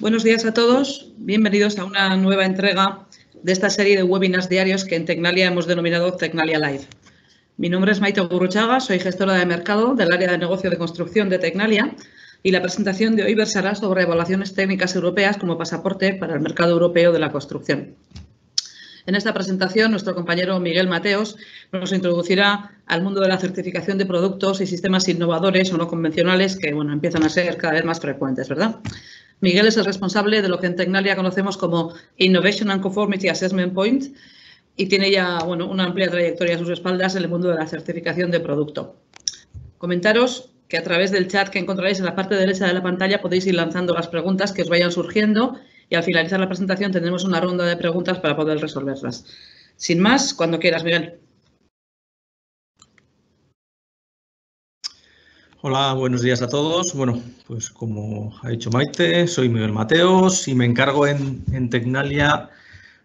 Buenos días a todos. Bienvenidos a una nueva entrega de esta serie de webinars diarios que en Tecnalia hemos denominado Tecnalia Live. Mi nombre es Maite Gurruchaga, soy gestora de mercado del área de negocio de construcción de Tecnalia y la presentación de hoy versará sobre evaluaciones técnicas europeas como pasaporte para el mercado europeo de la construcción. En esta presentación, nuestro compañero Miguel Mateos nos introducirá al mundo de la certificación de productos y sistemas innovadores o no convencionales que bueno, empiezan a ser cada vez más frecuentes, ¿verdad? Miguel es el responsable de lo que en Tecnalia conocemos como Innovation and Conformity Assessment Point y tiene ya bueno, una amplia trayectoria a sus espaldas en el mundo de la certificación de producto. Comentaros que a través del chat que encontraréis en la parte derecha de la pantalla podéis ir lanzando las preguntas que os vayan surgiendo y al finalizar la presentación tendremos una ronda de preguntas para poder resolverlas. Sin más, cuando quieras, Miguel. Hola, buenos días a todos. Bueno, pues como ha dicho Maite, soy Miguel Mateos y me encargo en, Tecnalia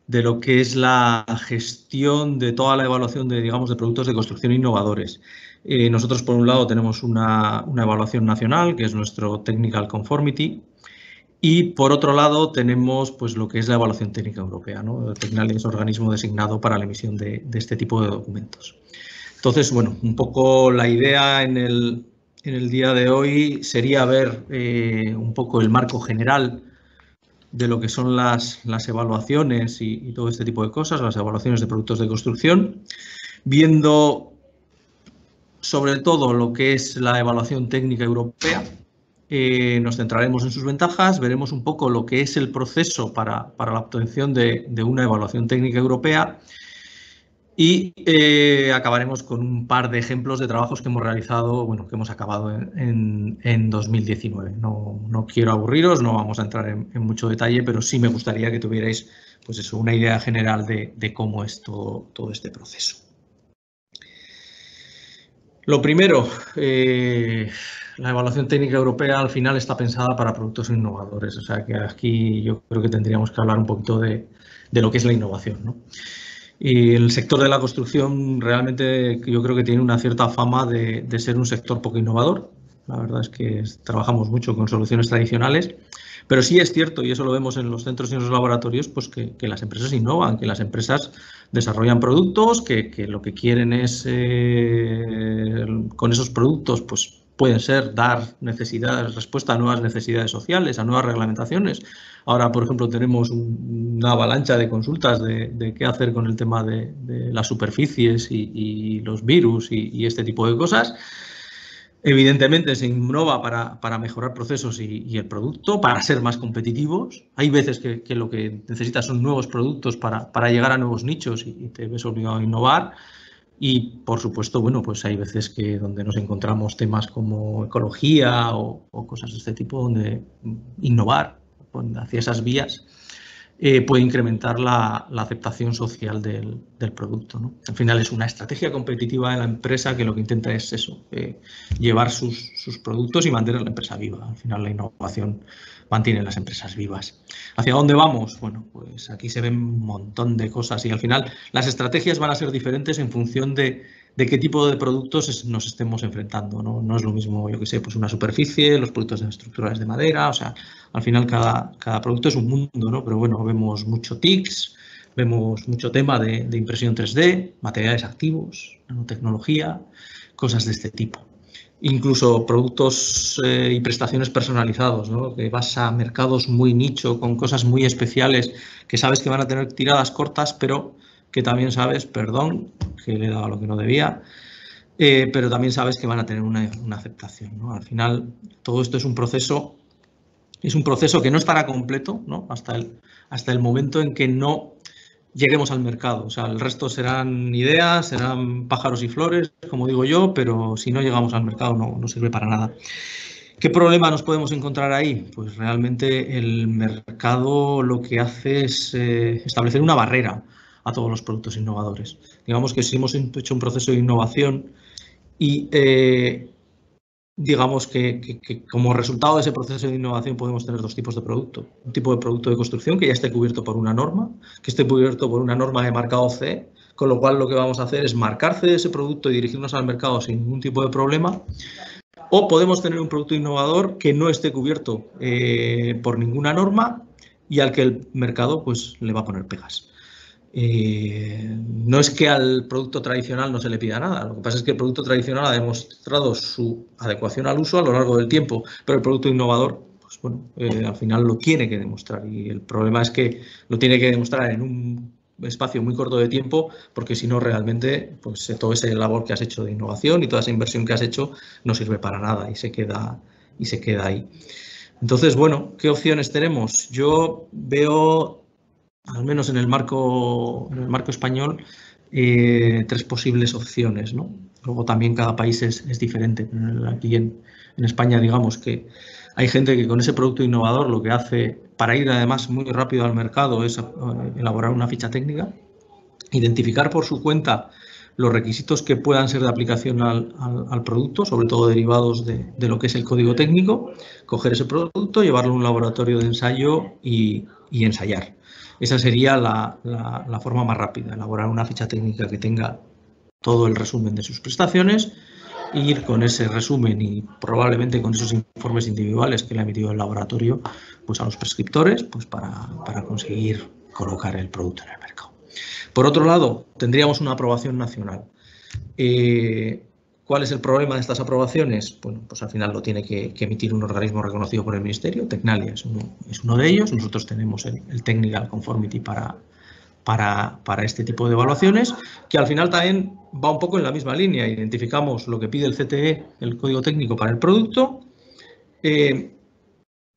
de lo que es la gestión de toda la evaluación de, digamos, de productos de construcción innovadores. Eh, nosotros, por un lado, tenemos una, evaluación nacional, que es nuestro Technical Conformity, y por otro lado tenemos pues, lo que es la evaluación técnica europea. ¿no? Tecnalia es organismo designado para la emisión de, este tipo de documentos. Entonces, bueno, un poco la idea en el, día de hoy sería ver eh, un poco el marco general de lo que son las evaluaciones y, todo este tipo de cosas, las evaluaciones de productos de construcción, viendo sobre todo lo que es la evaluación técnica europea. Eh, nos centraremos en sus ventajas, veremos un poco lo que es el proceso para, para la obtención de, de una evaluación técnica europea y eh, acabaremos con un par de ejemplos de trabajos que hemos realizado, bueno, que hemos acabado en, 2019. No, no, quiero aburriros, no vamos a entrar en, mucho detalle, pero sí me gustaría que tuvierais pues eso, una idea general de, cómo es todo, este proceso. Lo primero, eh, la evaluación técnica europea al final está pensada para productos innovadores, o sea que aquí yo creo que tendríamos que hablar un poquito de, lo que es la innovación. ¿no? Y el sector de la construcción realmente yo creo que tiene una cierta fama de, ser un sector poco innovador. La verdad es que trabajamos mucho con soluciones tradicionales, pero sí es cierto, y eso lo vemos en los centros y en los laboratorios, pues que, las empresas innovan, que las empresas desarrollan productos, que, lo que quieren es eh, con esos productos pues pueden ser dar necesidades, respuesta a nuevas necesidades sociales, a nuevas reglamentaciones. Ahora, por ejemplo, tenemos una avalancha de consultas de, qué hacer con el tema de, las superficies y, los virus y, este tipo de cosas. Evidentemente se innova para, mejorar procesos y, el producto, para ser más competitivos. Hay veces que, lo que necesitas son nuevos productos para, para llegar a nuevos nichos y te ves obligado a innovar. Y por supuesto, bueno, pues hay veces que donde nos encontramos temas como ecología o, cosas de este tipo, donde innovar hacia esas vías eh, puede incrementar la, aceptación social del, producto. Al final es una estrategia competitiva de la empresa que lo que intenta es eso, eh, llevar sus, sus, productos y mantener la empresa viva. Al final la innovación mantiene las empresas vivas. ¿Hacia dónde vamos? Bueno, pues aquí se ven un montón de cosas y al final las estrategias van a ser diferentes en función de, qué tipo de productos nos estemos enfrentando. ¿no? es lo mismo, yo que sé, pues una superficie, los productos estructurales de madera, o sea, al final cada, cada producto es un mundo, ¿no? Pero bueno, vemos mucho TICS, vemos mucho tema de, de impresión 3D, materiales activos, nanotecnología, cosas de este tipo incluso productos eh, y prestaciones personalizados, ¿no? que vas a mercados muy nicho, con cosas muy especiales, que sabes que van a tener tiradas cortas, pero que también sabes, perdón, que le he dado lo que no debía, eh, pero también sabes que van a tener una, aceptación. ¿no? Al final, todo esto es un proceso, es un proceso que no estará completo ¿no? Hasta, el, hasta el momento en que no lleguemos al mercado. O sea, el resto serán ideas, serán pájaros y flores, como digo yo, pero si no llegamos al mercado no, sirve para nada. ¿Qué problema nos podemos encontrar ahí? Pues realmente el mercado lo que hace es eh, establecer una barrera a todos los productos innovadores. Digamos que si hemos hecho un proceso de innovación y eh, digamos que, como resultado de ese proceso de innovación podemos tener dos tipos de producto. Un tipo de producto de construcción que ya esté cubierto por una norma, que esté cubierto por una norma de marcado C, con lo cual lo que vamos a hacer es marcar C de ese producto y dirigirnos al mercado sin ningún tipo de problema. O podemos tener un producto innovador que no esté cubierto eh, por ninguna norma y al que el mercado pues, le va a poner pegas. Eh, no es que al producto tradicional no se le pida nada, lo que pasa es que el producto tradicional ha demostrado su adecuación al uso a lo largo del tiempo, pero el producto innovador, pues bueno, eh, al final lo tiene que demostrar y el problema es que lo tiene que demostrar en un espacio muy corto de tiempo, porque si no realmente, pues todo ese labor que has hecho de innovación y toda esa inversión que has hecho no sirve para nada y se queda, y se queda ahí. Entonces, bueno, ¿qué opciones tenemos? Yo veo al menos en el marco, en el marco español, eh, tres posibles opciones. ¿no? Luego también cada país es, diferente. Aquí en, España, digamos que hay gente que con ese producto innovador lo que hace para ir además muy rápido al mercado es eh, elaborar una ficha técnica, identificar por su cuenta los requisitos que puedan ser de aplicación al, producto, sobre todo derivados de, lo que es el código técnico, coger ese producto, llevarlo a un laboratorio de ensayo y ensayar. Esa sería la, forma más rápida, elaborar una ficha técnica que tenga todo el resumen de sus prestaciones, ir con ese resumen y probablemente con esos informes individuales que le ha emitido el laboratorio pues a los prescriptores pues para, conseguir colocar el producto en el mercado. Por otro lado, tendríamos una aprobación nacional. Eh, ¿Cuál es el problema de estas aprobaciones? Bueno, pues al final lo tiene que, emitir un organismo reconocido por el Ministerio. Tecnalia es uno, de ellos. Nosotros tenemos el, Technical Conformity para, para, este tipo de evaluaciones, que al final también va un poco en la misma línea. Identificamos lo que pide el CTE, el código técnico para el producto, eh,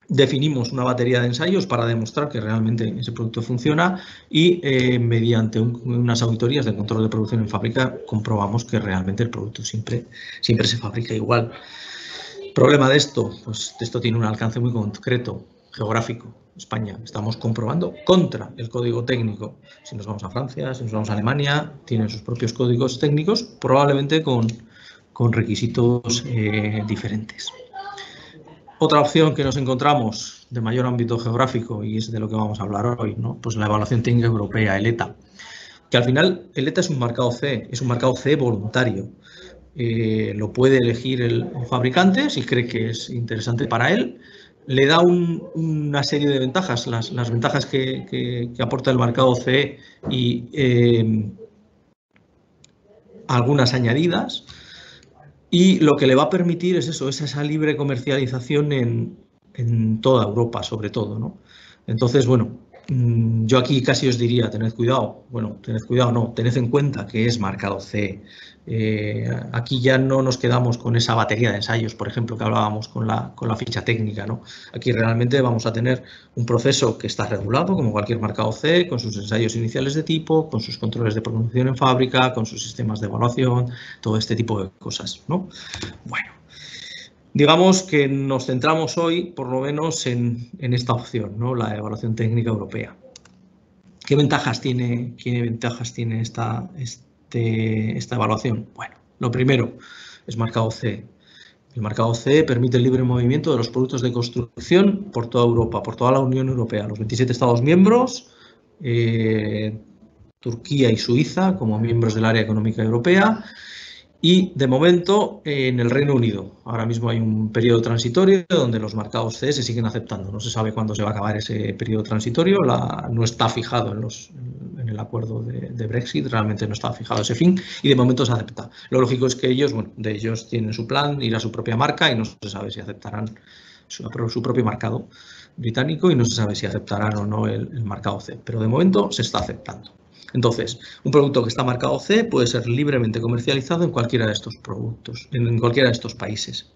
definimos una batería de ensayos para demostrar que realmente ese producto funciona y eh, mediante unas auditorías de control de producción en fábrica comprobamos que realmente el producto siempre, siempre se fabrica igual. Problema de esto, pues esto tiene un alcance muy concreto, geográfico. España, estamos comprobando contra el código técnico. Si nos vamos a Francia, si nos vamos a Alemania, tienen sus propios códigos técnicos, probablemente con, con requisitos eh, diferentes. Otra opción que nos encontramos de mayor ámbito geográfico, y es de lo que vamos a hablar hoy, ¿no? pues la evaluación técnica europea, el ETA. Que al final el ETA es un marcado C, es un marcado C voluntario. Eh, lo puede elegir el, fabricante si cree que es interesante para él. Le da una serie de ventajas, las, ventajas que, aporta el marcado C y eh, algunas añadidas y lo que le va a permitir es eso, es esa libre comercialización en, en toda Europa, sobre todo. ¿no? Entonces, bueno, Mm, yo aquí casi os diría, tened cuidado, bueno, tened cuidado, no, tened en cuenta que es marcado C. Eh, aquí ya no nos quedamos con esa batería de ensayos, por ejemplo, que hablábamos con la, ficha técnica, ¿no? Aquí realmente vamos a tener un proceso que está regulado, como cualquier marcado C, con sus ensayos iniciales de tipo, con sus controles de producción en fábrica, con sus sistemas de evaluación, todo este tipo de cosas, ¿no? Bueno, Digamos que nos centramos hoy, por lo menos, en, esta opción, ¿no? la evaluación técnica europea. ¿Qué ventajas tiene, qué ventajas tiene esta, este, esta evaluación? Bueno, lo primero es marcado C. El marcado C permite el libre movimiento de los productos de construcción por toda Europa, por toda la Unión Europea, los 27 Estados miembros, eh, Turquía y Suiza como miembros del área económica europea y de momento en el Reino Unido. Ahora mismo hay un periodo transitorio donde los marcados C se siguen aceptando. No se sabe cuándo se va a acabar ese periodo transitorio. no está fijado en, los, en el acuerdo de, Brexit, realmente no está fijado ese fin y de momento se acepta. Lo lógico es que ellos, bueno, de ellos tienen su plan, ir a su propia marca y no se sabe si aceptarán su, su propio marcado británico y no se sabe si aceptarán o no el marcado C. Pero de momento se está aceptando. Entonces, un producto que está marcado C puede ser libremente comercializado en cualquiera de estos productos, en cualquiera de estos países.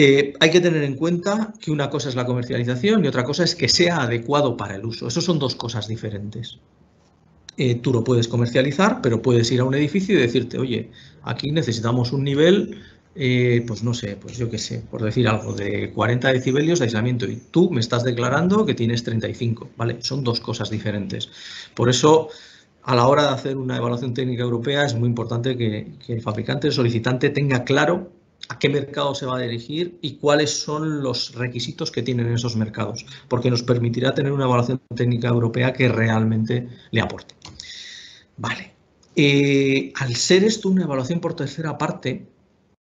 Eh, hay que tener en cuenta que una cosa es la comercialización y otra cosa es que sea adecuado para el uso. Eso son dos cosas diferentes. Eh, tú lo puedes comercializar, pero puedes ir a un edificio y decirte, oye, aquí necesitamos un nivel eh, pues no sé, pues yo qué sé, por decir algo, de 40 decibelios de aislamiento y tú me estás declarando que tienes 35, ¿vale? Son dos cosas diferentes. Por eso, a la hora de hacer una evaluación técnica europea es muy importante que, el fabricante, el solicitante, tenga claro a qué mercado se va a dirigir y cuáles son los requisitos que tienen esos mercados, porque nos permitirá tener una evaluación técnica europea que realmente le aporte. Vale. Eh, al ser esto una evaluación por tercera parte,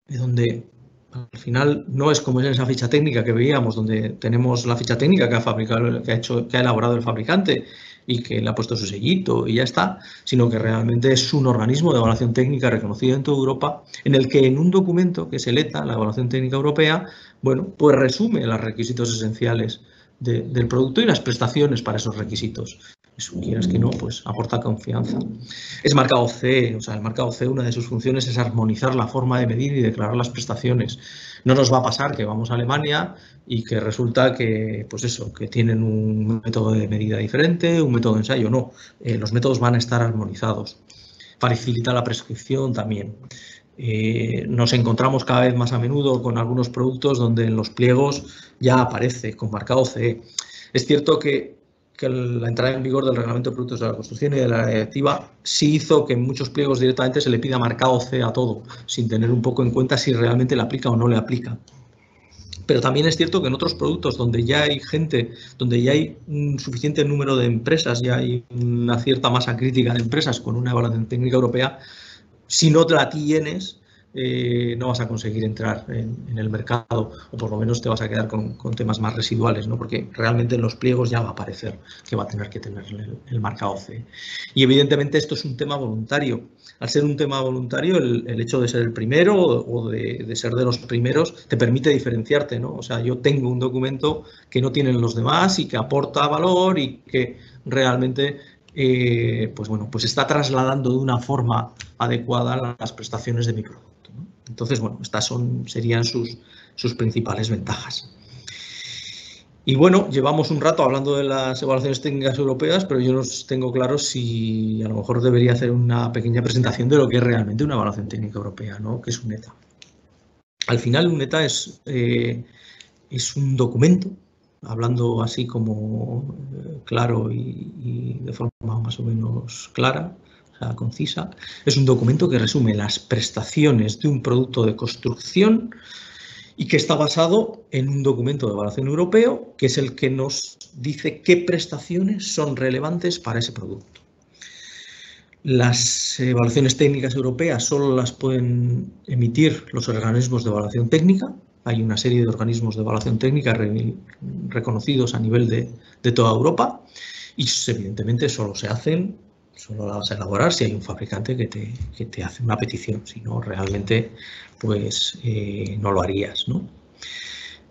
donde Al final no es como en esa ficha técnica que veíamos, donde tenemos la ficha técnica que ha fabricado, que ha hecho, que ha elaborado el fabricante y que le ha puesto su sellito y ya está, sino que realmente es un organismo de evaluación técnica reconocido en toda Europa, en el que en un documento que es el ETA, la evaluación técnica europea, bueno, pues resume los requisitos esenciales del producto y las prestaciones para esos requisitos. Eso quieras que no, pues aporta confianza. Es marcado C, o sea, el marcado C, una de sus funciones es armonizar la forma de medir y declarar las prestaciones. No nos va a pasar que vamos a Alemania y que resulta que, pues eso, que tienen un método de medida diferente, un método de ensayo, no. Eh, los métodos van a estar armonizados. Facilita la prescripción también. Eh, nos encontramos cada vez más a menudo con algunos productos donde en los pliegos ya aparece con marcado CE. Es cierto que, la entrada en vigor del Reglamento de Productos de la Construcción y de la directiva sí hizo que en muchos pliegos directamente se le pida marcado CE a todo, sin tener un poco en cuenta si realmente le aplica o no le aplica. Pero también es cierto que en otros productos donde ya hay gente, donde ya hay un suficiente número de empresas, ya hay una cierta masa crítica de empresas con una evaluación técnica europea, si no la tienes, eh, no vas a conseguir entrar en, el mercado o por lo menos te vas a quedar con, temas más residuales, ¿no? porque realmente en los pliegos ya va a aparecer que va a tener que tener el, marcado C. Y evidentemente esto es un tema voluntario. Al ser un tema voluntario, el, hecho de ser el primero o de, ser de los primeros te permite diferenciarte. ¿no? O sea, yo tengo un documento que no tienen los demás y que aporta valor y que realmente eh, pues bueno, pues está trasladando de una forma adecuada las prestaciones de mi producto. Entonces, bueno, estas serían sus, principales ventajas. Y bueno, llevamos un rato hablando de las evaluaciones técnicas europeas, pero yo no tengo claro si a lo mejor debería hacer una pequeña presentación de lo que es realmente una evaluación técnica europea, ¿no? que es un ETA. Al final, un ETA es, eh, es un documento hablando así como eh, claro y, de forma más o menos clara, concisa, es un documento que resume las prestaciones de un producto de construcción y que está basado en un documento de evaluación europeo, que es el que nos dice qué prestaciones son relevantes para ese producto. Las evaluaciones técnicas europeas solo las pueden emitir los organismos de evaluación técnica, hay una serie de organismos de evaluación técnica reconocidos a nivel de, toda Europa y evidentemente solo se hacen, solo las vas a elaborar si hay un fabricante que te, hace una petición, si no realmente pues eh, no lo harías.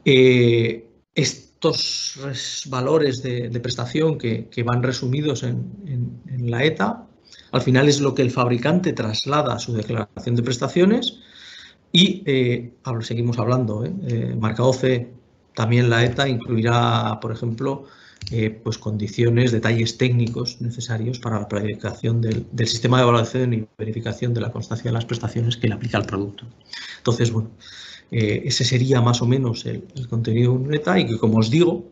Eh, estos valores de, prestación que, van resumidos en, en la ETA, al final es lo que el fabricante traslada a su declaración de prestaciones y eh, seguimos hablando, ¿eh? marcado C, también la ETA incluirá, por ejemplo, eh, pues condiciones, detalles técnicos necesarios para la planificación del, sistema de evaluación y verificación de la constancia de las prestaciones que le aplica al producto. Entonces, bueno, ese sería más o menos el, contenido de un ETA y que, como os digo,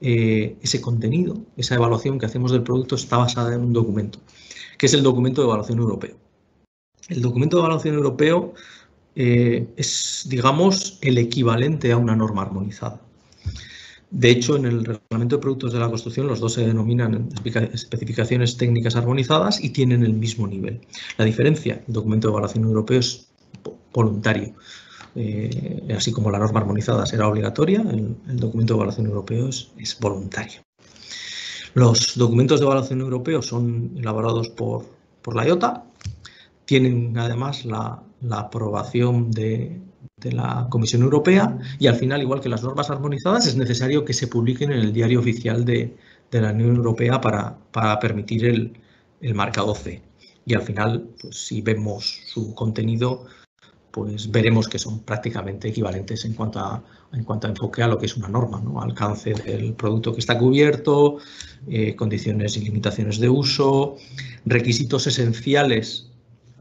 ese contenido, esa evaluación que hacemos del producto está basada en un documento, que es el documento de evaluación europeo. El documento de evaluación europeo eh, es, digamos, el equivalente a una norma armonizada. De hecho, en el reglamento de productos de la construcción los dos se denominan especificaciones técnicas armonizadas y tienen el mismo nivel. La diferencia, el documento de evaluación europeo es voluntario. Eh, así como la norma armonizada será obligatoria, el, documento de evaluación europeo es, voluntario. Los documentos de evaluación europeo son elaborados por, por la IOTA, tienen además la, la aprobación de, la Comisión Europea y al final, igual que las normas armonizadas, es necesario que se publiquen en el diario oficial de, la Unión Europea para, permitir el, el marcado C. Y al final, pues, si vemos su contenido, pues veremos que son prácticamente equivalentes en cuanto a, en cuanto a enfoque a lo que es una norma, ¿no? alcance del producto que está cubierto, eh, condiciones y limitaciones de uso, requisitos esenciales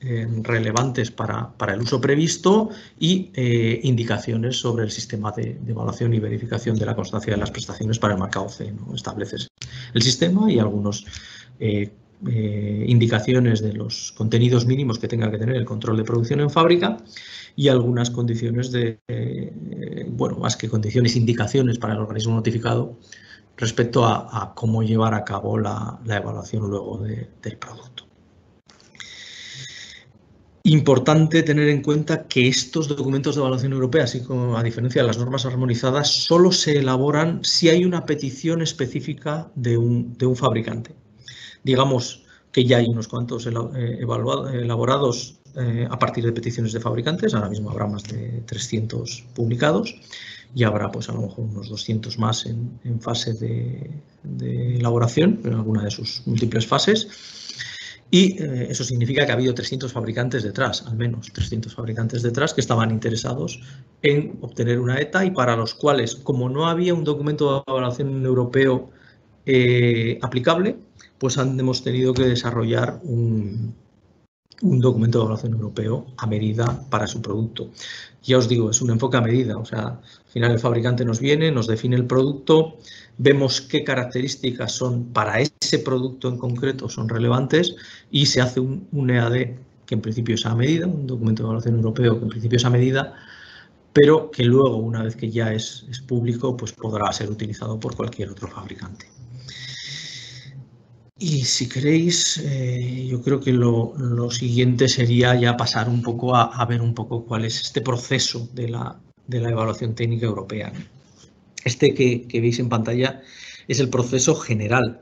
eh, relevantes para, el uso previsto y eh, indicaciones sobre el sistema de, evaluación y verificación de la constancia de las prestaciones para el marcado C. Estableces el sistema y algunas eh, indicaciones de los contenidos mínimos que tenga que tener el control de producción en fábrica y algunas condiciones de, bueno, más que condiciones, indicaciones para el organismo notificado respecto a, cómo llevar a cabo la, evaluación luego del producto. Importante tener en cuenta que estos documentos de evaluación europea, así como a diferencia de las normas armonizadas, solo se elaboran si hay una petición específica de un, fabricante. Digamos que ya hay unos cuantos eh, elaborados eh, a partir de peticiones de fabricantes, ahora mismo habrá más de 300 publicados y habrá pues a lo mejor unos 200 más en, fase de, elaboración, en alguna de sus múltiples fases. Y eh, eso significa que ha habido 300 fabricantes detrás, al menos 300 fabricantes detrás que estaban interesados en obtener una ETA y para los cuales, como no había un documento de evaluación europeo eh, aplicable, pues hemos tenido que desarrollar un, un documento de evaluación europeo a medida para su producto. Ya os digo, es un enfoque a medida, o sea, al final el fabricante nos viene, nos define el producto, vemos qué características son para ese producto en concreto son relevantes y se hace un, EAD que en principio es a medida, un documento de evaluación europeo que en principio es a medida, pero que luego, una vez que ya es, es público, pues podrá ser utilizado por cualquier otro fabricante. Y si queréis, eh, yo creo que lo, siguiente sería ya pasar un poco a, ver un poco cuál es este proceso de la, evaluación técnica europea. Este que, veis en pantalla es el proceso general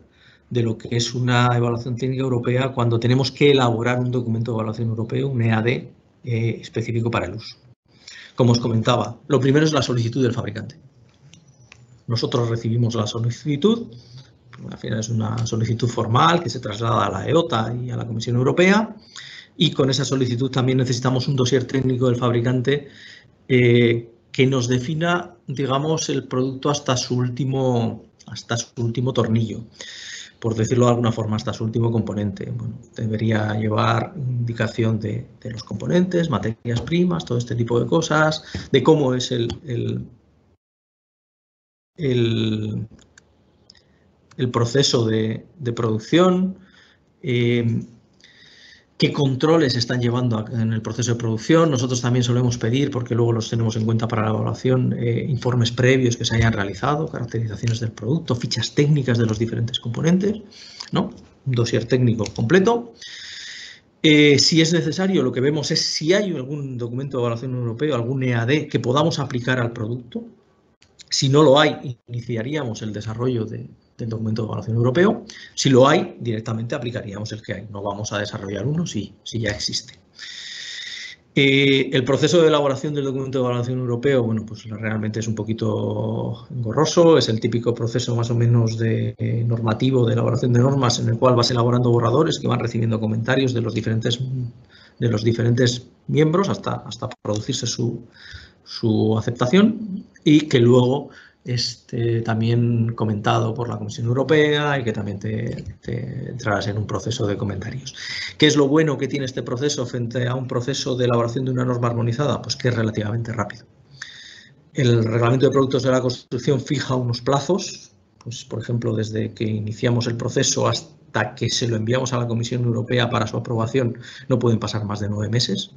de lo que es una evaluación técnica europea cuando tenemos que elaborar un documento de evaluación europeo, un EAD eh, específico para el uso. Como os comentaba, lo primero es la solicitud del fabricante. Nosotros recibimos la solicitud, al final es una solicitud formal que se traslada a la EOTA y a la Comisión Europea y con esa solicitud también necesitamos un dossier técnico del fabricante eh, que nos defina, digamos, el producto hasta su último, hasta su último tornillo por decirlo de alguna forma, hasta su último componente. debería llevar indicación de, los componentes, materias primas, todo este tipo de cosas, de cómo es el, el, el proceso de, producción, eh, qué controles están llevando en el proceso de producción. Nosotros también solemos pedir, porque luego los tenemos en cuenta para la evaluación, eh, informes previos que se hayan realizado, caracterizaciones del producto, fichas técnicas de los diferentes componentes, ¿no? un dossier técnico completo. Eh, si es necesario, lo que vemos es si hay algún documento de evaluación europeo, algún EAD que podamos aplicar al producto. Si no lo hay, iniciaríamos el desarrollo de, del documento de evaluación europeo. Si lo hay, directamente aplicaríamos el que hay. No vamos a desarrollar uno si, si ya existe. Eh, el proceso de elaboración del documento de evaluación europeo, bueno, pues realmente es un poquito engorroso, es el típico proceso más o menos de eh, normativo de elaboración de normas en el cual vas elaborando borradores que van recibiendo comentarios de los diferentes, de los diferentes miembros hasta, hasta producirse su, su aceptación y que luego este, también comentado por la Comisión Europea y que también te, entrarás en un proceso de comentarios. ¿Qué es lo bueno que tiene este proceso frente a un proceso de elaboración de una norma armonizada? Pues que es relativamente rápido. El reglamento de productos de la construcción fija unos plazos, pues por ejemplo, desde que iniciamos el proceso hasta que se lo enviamos a la Comisión Europea para su aprobación, no pueden pasar más de nueve meses.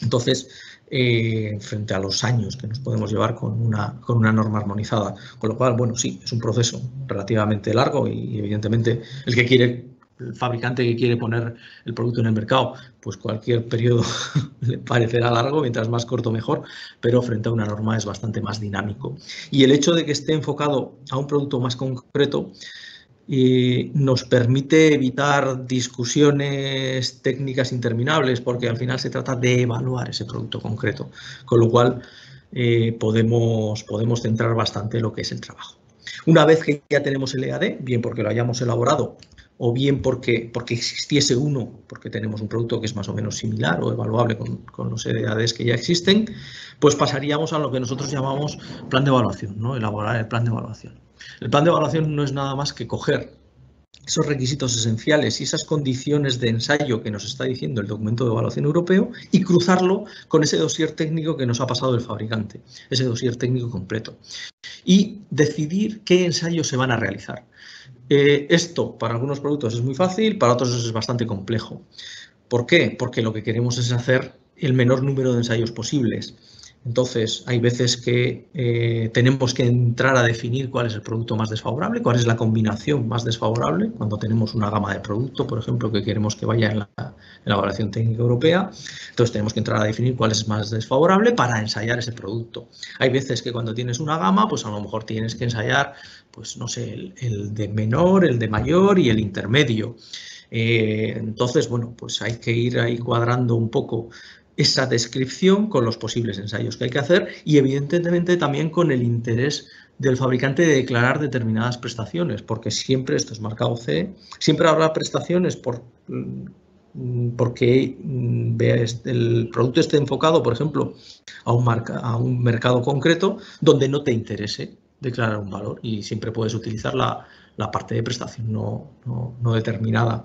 Entonces, eh, frente a los años que nos podemos llevar con una, con una norma armonizada. Con lo cual, bueno, sí, es un proceso relativamente largo y evidentemente el que quiere, el fabricante que quiere poner el producto en el mercado, pues cualquier periodo le parecerá largo, mientras más corto mejor, pero frente a una norma es bastante más dinámico. Y el hecho de que esté enfocado a un producto más concreto, y nos permite evitar discusiones técnicas interminables porque al final se trata de evaluar ese producto concreto, con lo cual eh, podemos, podemos centrar bastante lo que es el trabajo. Una vez que ya tenemos el EAD, bien porque lo hayamos elaborado o bien porque, porque existiese uno, porque tenemos un producto que es más o menos similar o evaluable con, con los EADs que ya existen, pues pasaríamos a lo que nosotros llamamos plan de evaluación, ¿no? elaborar el plan de evaluación. El plan de evaluación no es nada más que coger esos requisitos esenciales y esas condiciones de ensayo que nos está diciendo el documento de evaluación europeo y cruzarlo con ese dossier técnico que nos ha pasado el fabricante, ese dossier técnico completo. Y decidir qué ensayos se van a realizar. Eh, esto para algunos productos es muy fácil, para otros es bastante complejo. ¿Por qué? Porque lo que queremos es hacer el menor número de ensayos posibles Entonces, hay veces que eh, tenemos que entrar a definir cuál es el producto más desfavorable, cuál es la combinación más desfavorable, cuando tenemos una gama de producto, por ejemplo, que queremos que vaya en la, evaluación técnica europea. Entonces, tenemos que entrar a definir cuál es más desfavorable para ensayar ese producto. Hay veces que cuando tienes una gama, pues a lo mejor tienes que ensayar, pues no sé, el, de menor, el de mayor y el intermedio. Eh, entonces, bueno, pues hay que ir ahí cuadrando un poco esa descripción con los posibles ensayos que hay que hacer y evidentemente también con el interés del fabricante de declarar determinadas prestaciones, porque siempre esto es marcado C, siempre habrá prestaciones por, mm, porque mm, el producto esté enfocado, por ejemplo, a un, a un mercado concreto donde no te interese declarar un valor y siempre puedes utilizar la, parte de prestación no, no determinada.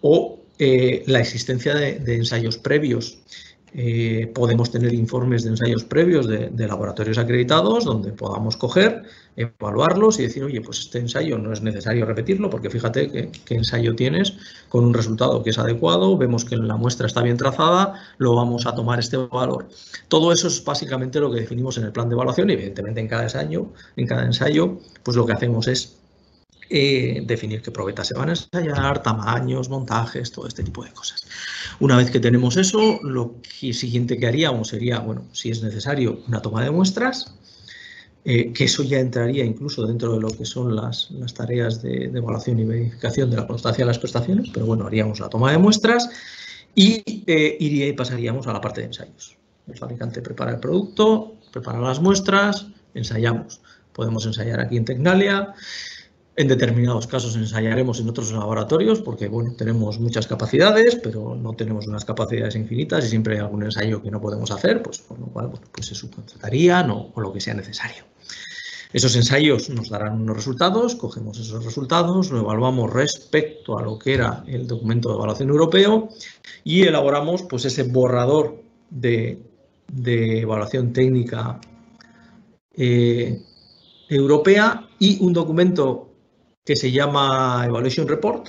O eh, la existencia de, ensayos previos. Eh, podemos tener informes de ensayos previos de, laboratorios acreditados donde podamos coger, evaluarlos y decir, oye, pues este ensayo no es necesario repetirlo porque fíjate qué ensayo tienes con un resultado que es adecuado, vemos que la muestra está bien trazada, lo vamos a tomar este valor. Todo eso es básicamente lo que definimos en el plan de evaluación y evidentemente en cada ensayo, en cada ensayo, pues lo que hacemos es eh, definir qué probetas se van a ensayar, tamaños, montajes, todo este tipo de cosas. Una vez que tenemos eso, lo siguiente que haríamos sería, bueno, si es necesario, una toma de muestras, eh, que eso ya entraría incluso dentro de lo que son las, tareas de, evaluación y verificación de la constancia de las prestaciones, pero bueno, haríamos la toma de muestras y eh, iría y pasaríamos a la parte de ensayos. El fabricante prepara el producto, prepara las muestras, ensayamos. Podemos ensayar aquí en Tecnalia, en determinados casos ensayaremos en otros laboratorios porque bueno, tenemos muchas capacidades, pero no tenemos unas capacidades infinitas y siempre hay algún ensayo que no podemos hacer, pues por lo cual pues se subcontratarían o, lo que sea necesario. Esos ensayos nos darán unos resultados, cogemos esos resultados, lo evaluamos respecto a lo que era el documento de evaluación europeo y elaboramos pues ese borrador de, evaluación técnica eh, europea y un documento que se llama Evaluation Report,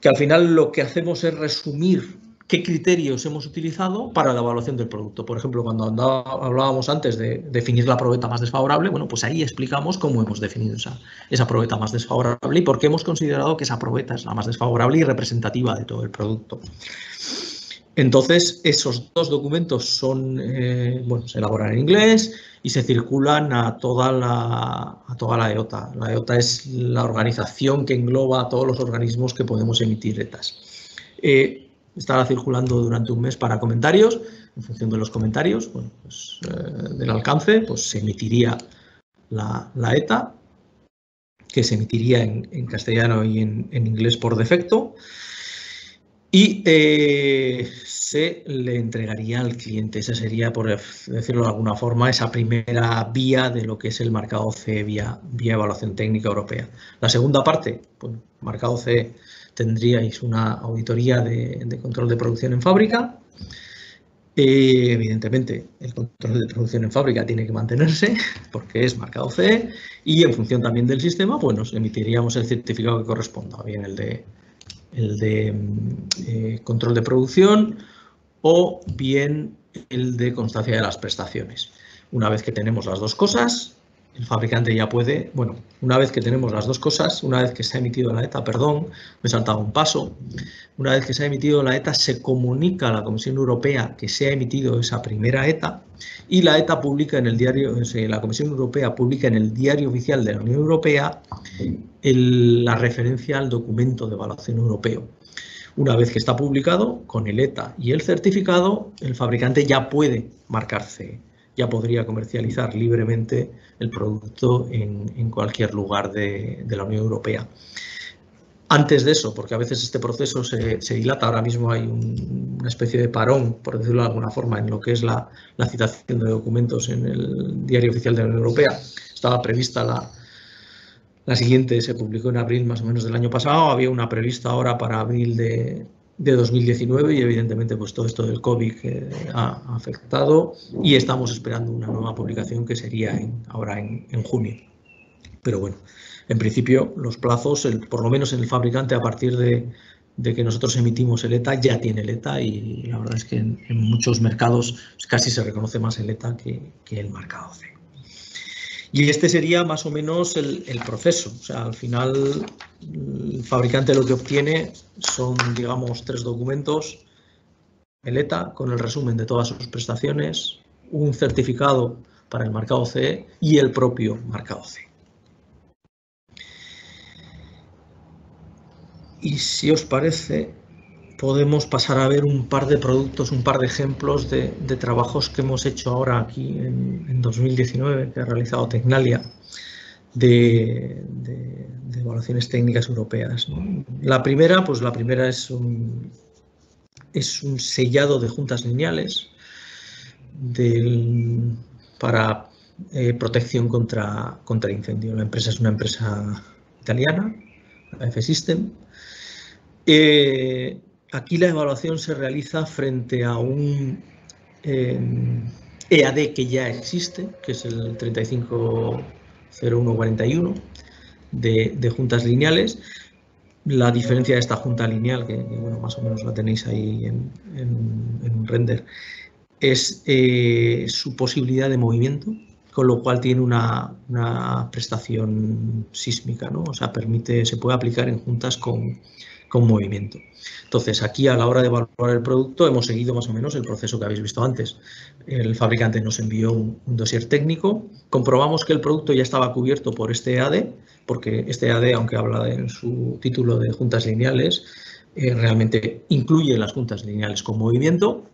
que al final lo que hacemos es resumir qué criterios hemos utilizado para la evaluación del producto. Por ejemplo, cuando hablábamos antes de definir la probeta más desfavorable, bueno, pues ahí explicamos cómo hemos definido esa, esa probeta más desfavorable y por qué hemos considerado que esa probeta es la más desfavorable y representativa de todo el producto. Entonces, esos dos documentos son, eh, bueno, se elaboran en inglés y se circulan a toda, la, a toda la EOTA. La EOTA es la organización que engloba a todos los organismos que podemos emitir ETAs. Eh, estará circulando durante un mes para comentarios. En función de los comentarios, bueno, pues, eh, del alcance, pues se emitiría la, ETA, que se emitiría en, castellano y en, en inglés por defecto y eh, se le entregaría al cliente. Esa sería, por decirlo de alguna forma, esa primera vía de lo que es el marcado C vía, vía evaluación técnica europea. La segunda parte, pues, marcado C, tendríais una auditoría de, control de producción en fábrica. Evidentemente, el control de producción en fábrica tiene que mantenerse porque es marcado C y en función también del sistema, pues nos emitiríamos el certificado que corresponda, bien el de el de eh, control de producción o bien el de constancia de las prestaciones. Una vez que tenemos las dos cosas, el fabricante ya puede, bueno, una vez que tenemos las dos cosas, una vez que se ha emitido la ETA, perdón, me he saltado un paso, una vez que se ha emitido la ETA, se comunica a la Comisión Europea que se ha emitido esa primera ETA y la ETA publica en el diario, la Comisión Europea publica en el diario oficial de la Unión Europea la referencia al documento de evaluación europeo. Una vez que está publicado, con el ETA y el certificado, el fabricante ya puede marcarse ya podría comercializar libremente el producto en, cualquier lugar de, la Unión Europea. Antes de eso, porque a veces este proceso se, dilata, ahora mismo hay una especie de parón, por decirlo de alguna forma, en lo que es la, la, citación de documentos en el Diario Oficial de la Unión Europea. Estaba prevista la, la siguiente, se publicó en abril más o menos del año pasado, había una prevista ahora para abril de, de 2019 y evidentemente pues todo esto del COVID ha afectado y estamos esperando una nueva publicación que sería ahora en, junio. Pero bueno, en principio los plazos, por lo menos en el fabricante a partir de, que nosotros emitimos el ETA ya tiene el ETA y la verdad es que en, muchos mercados casi se reconoce más el ETA que, el marcado C. Y este sería más o menos el, proceso. O sea, al final el fabricante lo que obtiene son, digamos, tres documentos. El ETA con el resumen de todas sus prestaciones, un certificado para el marcado C y el propio marcado C. Y si os parece, podemos pasar a ver un par de productos, un par de ejemplos de, trabajos que hemos hecho ahora aquí en, 2019, que ha realizado Tecnalia, de, evaluaciones técnicas europeas. La primera, pues la primera es un, sellado de juntas lineales para eh, protección contra, contra incendio. La empresa es una empresa italiana, la F-System, eh, aquí la evaluación se realiza frente a un EAD e que ya existe, que es el 350141 de, de juntas lineales. La diferencia de esta junta lineal, que, bueno, más o menos la tenéis ahí en, un render, es eh, su posibilidad de movimiento, con lo cual tiene una, una, prestación sísmica, ¿no? O sea, permite, se puede aplicar en juntas con, con movimiento. Entonces, aquí a la hora de evaluar el producto hemos seguido más o menos el proceso que habéis visto antes. El fabricante nos envió un, dossier técnico, comprobamos que el producto ya estaba cubierto por este AD, porque este AD, aunque habla en su título de juntas lineales, eh, realmente incluye las juntas lineales con movimiento.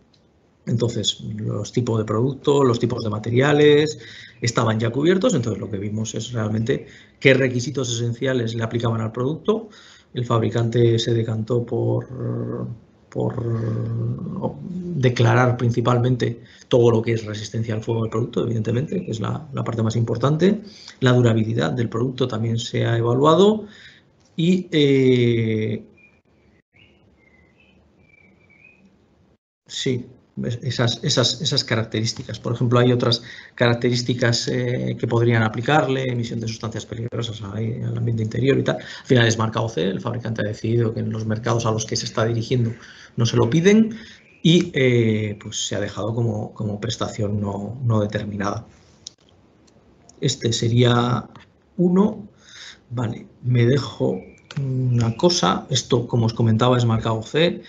Entonces, los tipos de producto, los tipos de materiales estaban ya cubiertos. Entonces, lo que vimos es realmente qué requisitos esenciales le aplicaban al producto, el fabricante se decantó por, por declarar principalmente todo lo que es resistencia al fuego del producto, evidentemente, que es la, parte más importante. La durabilidad del producto también se ha evaluado y eh, sí, esas, esas, esas, características. Por ejemplo, hay otras características eh, que podrían aplicarle, emisión de sustancias peligrosas al ambiente interior y tal. Al final es marcado C, el fabricante ha decidido que en los mercados a los que se está dirigiendo no se lo piden y eh, pues se ha dejado como, como prestación no, no, determinada. Este sería uno. Vale, me dejo una cosa. Esto, como os comentaba, es marcado C.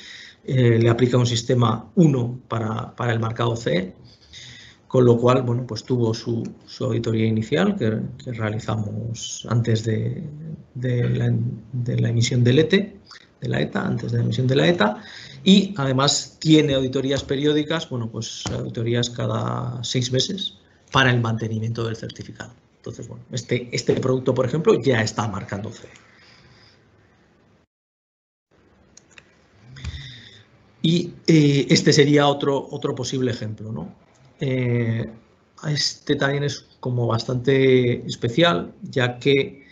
Eh, le aplica un sistema 1 para, para, el marcado C, con lo cual, bueno, pues tuvo su, su auditoría inicial que, realizamos antes de, de, la, de, la, emisión del ETE, de la ETA, antes de la emisión de la ETA, y además tiene auditorías periódicas, bueno, pues auditorías cada seis meses para el mantenimiento del certificado. Entonces, bueno, este, este producto, por ejemplo, ya está marcando C. Y eh, este sería otro, otro posible ejemplo. ¿no? Eh, este también es como bastante especial, ya que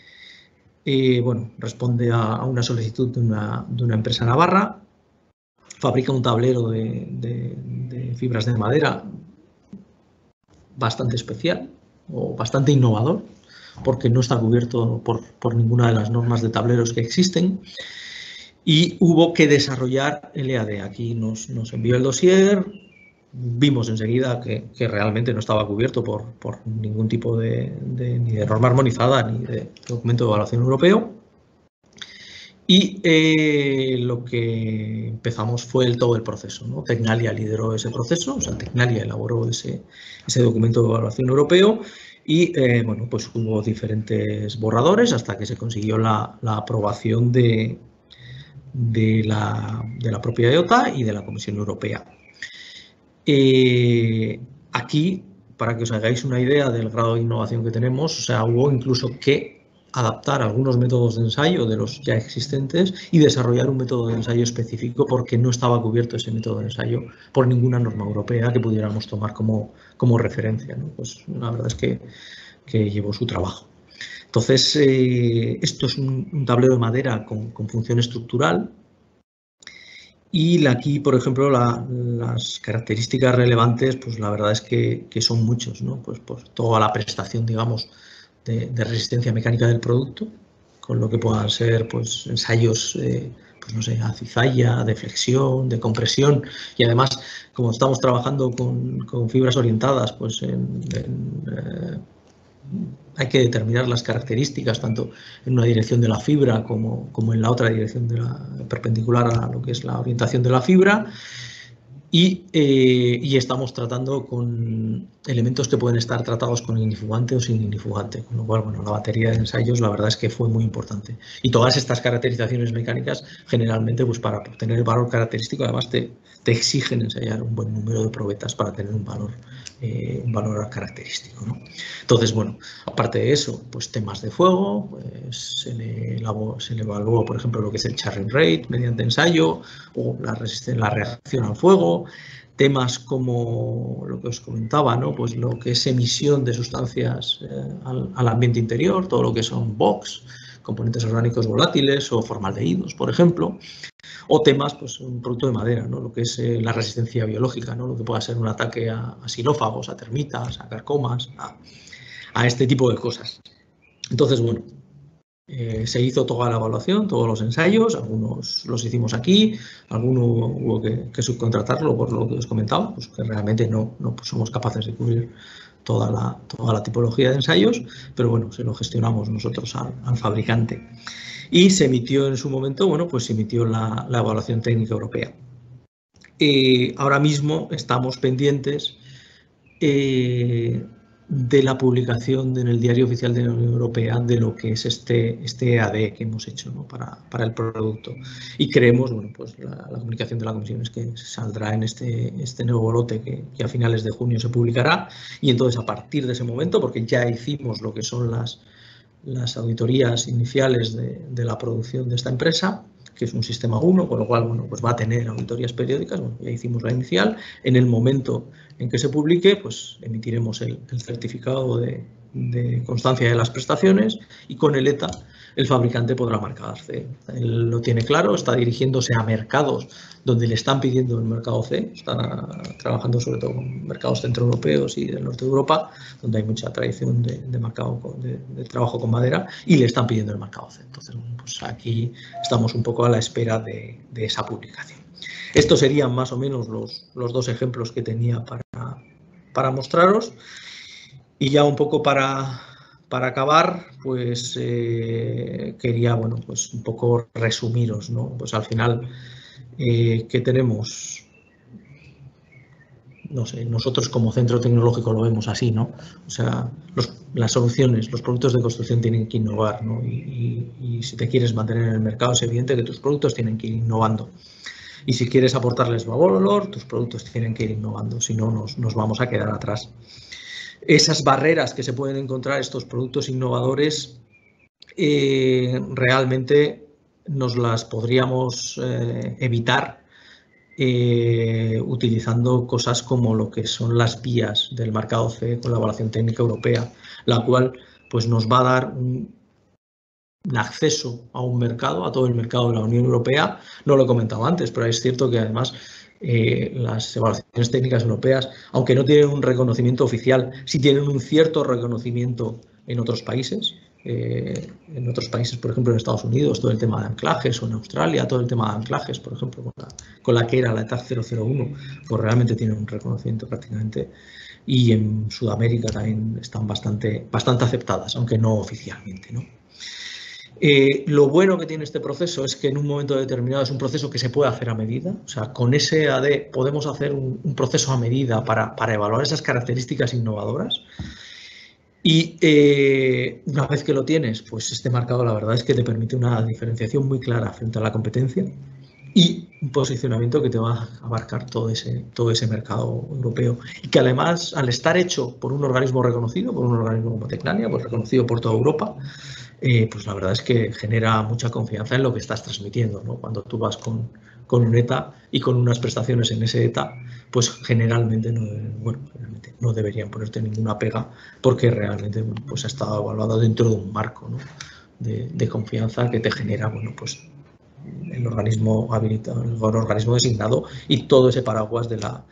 eh, bueno, responde a, una solicitud de una, de empresa navarra, fabrica un tablero de, de, fibras de madera bastante especial o bastante innovador, porque no está cubierto por, por ninguna de las normas de tableros que existen y hubo que desarrollar el EAD. Aquí nos, envió el dossier, vimos enseguida que, realmente no estaba cubierto por, ningún tipo de, ni de norma armonizada ni de documento de evaluación europeo. Y eh, lo que empezamos fue todo el proceso. ¿no? Tecnalia lideró ese proceso, o sea, Tecnalia elaboró ese, ese documento de evaluación europeo y eh, bueno, pues hubo diferentes borradores hasta que se consiguió la aprobación de, de la, de la propia EOTA y de la Comisión Europea. Eh, aquí, para que os hagáis una idea del grado de innovación que tenemos, o sea, hubo incluso que adaptar algunos métodos de ensayo de los ya existentes y desarrollar un método de ensayo específico porque no estaba cubierto ese método de ensayo por ninguna norma europea que pudiéramos tomar como, como referencia. Pues la verdad es que, que llevó su trabajo. Entonces, eh, esto es un, tablero de madera con, función estructural y aquí, por ejemplo, las características relevantes, pues la verdad es que, son muchos, ¿no? Pues, toda la prestación, digamos, de, resistencia mecánica del producto, con lo que puedan ser pues, ensayos pues no sé, a cizalla, de flexión, de compresión y además como estamos trabajando con, fibras orientadas, pues en, eh, hay que determinar las características tanto en una dirección de la fibra como, como en la otra dirección de la, perpendicular a lo que es la orientación de la fibra eh, y, estamos tratando con elementos que pueden estar tratados con inifugante o sin inifugante, con lo cual, bueno, la batería de ensayos la verdad es que fue muy importante. Y todas estas caracterizaciones mecánicas, generalmente, pues para obtener el valor característico, además te, te exigen ensayar un buen número de probetas para tener un valor, eh, un valor característico. ¿no? Entonces, bueno, aparte de eso, pues temas de fuego, pues se, le evaluó, por ejemplo, lo que es el charring rate mediante ensayo o la, la reacción al fuego, temas como lo que os comentaba, ¿no? pues lo que es emisión de sustancias eh, al, al, ambiente interior, todo lo que son box, componentes orgánicos volátiles o formaldehídos, por ejemplo, o temas, pues un producto de madera, ¿no? lo que es eh, la resistencia biológica, ¿no? lo que pueda ser un ataque a, xilófagos, a termitas, a carcomas, a, este tipo de cosas. Entonces, bueno, eh, se hizo toda la evaluación, todos los ensayos, algunos los hicimos aquí, algunos hubo que, subcontratarlo por lo que os comentaba, pues que realmente no, no somos capaces de cubrir toda la, toda la tipología de ensayos, pero bueno, se lo gestionamos nosotros al fabricante y se emitió en su momento, bueno, pues se emitió la, evaluación técnica europea. Eh, ahora mismo estamos pendientes eh, de la publicación en el Diario Oficial de la Unión Europea de lo que es este, este que hemos hecho para, para, el producto. Y creemos, bueno, pues la, comunicación de la Comisión es que saldrá en este, este nuevo lote que, que, a finales de junio se publicará y entonces a partir de ese momento, porque ya hicimos lo que son las, las auditorías iniciales de, la producción de esta empresa, que es un sistema 1, con lo cual bueno, pues va a tener auditorías periódicas. ya hicimos la inicial. En el momento en que se publique, pues emitiremos el, certificado de, de, constancia de las prestaciones y con el ETA el fabricante podrá marcar C. Él lo tiene claro, está dirigiéndose a mercados donde le están pidiendo el mercado C, están trabajando sobre todo con mercados centroeuropeos y del norte de Europa, donde hay mucha tradición de, mercado de, trabajo con madera y le están pidiendo el mercado C. Entonces, pues aquí estamos un poco a la espera de, esa publicación. Estos serían más o menos los, dos ejemplos que tenía para, mostraros. Y ya un poco para, para acabar, pues eh, quería, bueno, pues un poco resumiros, ¿no? Pues al final, eh, ¿qué tenemos? No sé, nosotros como centro tecnológico lo vemos así, ¿no? O sea, las soluciones, los productos de construcción tienen que innovar, ¿no? Y, y, si te quieres mantener en el mercado, es evidente que tus productos tienen que ir innovando. Y si quieres aportarles valor, tus productos tienen que ir innovando, si no nos, nos vamos a quedar atrás. Esas barreras que se pueden encontrar estos productos innovadores eh, realmente nos las podríamos eh, evitar eh, utilizando cosas como lo que son las vías del mercado C con la evaluación técnica europea, la cual pues nos va a dar un, acceso a un mercado, a todo el mercado de la Unión Europea. No lo he comentado antes, pero es cierto que además eh, las evaluaciones técnicas europeas, aunque no tienen un reconocimiento oficial, sí tienen un cierto reconocimiento en otros países. Eh, en otros países, por ejemplo, en Estados Unidos, todo el tema de anclajes, o en Australia, todo el tema de anclajes, por ejemplo, con la, que era la ETAC 001, pues realmente tienen un reconocimiento prácticamente. Y en Sudamérica también están bastante, bastante aceptadas, aunque no oficialmente. ¿no? Eh, lo bueno que tiene este proceso es que en un momento determinado es un proceso que se puede hacer a medida. O sea, con ese AD podemos hacer un, proceso a medida para, evaluar esas características innovadoras. Y eh, una vez que lo tienes, pues este marcado la verdad es que te permite una diferenciación muy clara frente a la competencia y un posicionamiento que te va a abarcar todo ese, todo ese mercado europeo. Y que además, al estar hecho por un organismo reconocido, por un organismo como Tecnania, pues reconocido por toda Europa, eh, pues la verdad es que genera mucha confianza en lo que estás transmitiendo. ¿no? Cuando tú vas con, con un ETA y con unas prestaciones en ese ETA, pues generalmente no, bueno, no deberían ponerte ninguna pega porque realmente pues ha estado evaluado dentro de un marco de, confianza que te genera bueno, pues el organismo habilitado, el organismo designado y todo ese paraguas de la,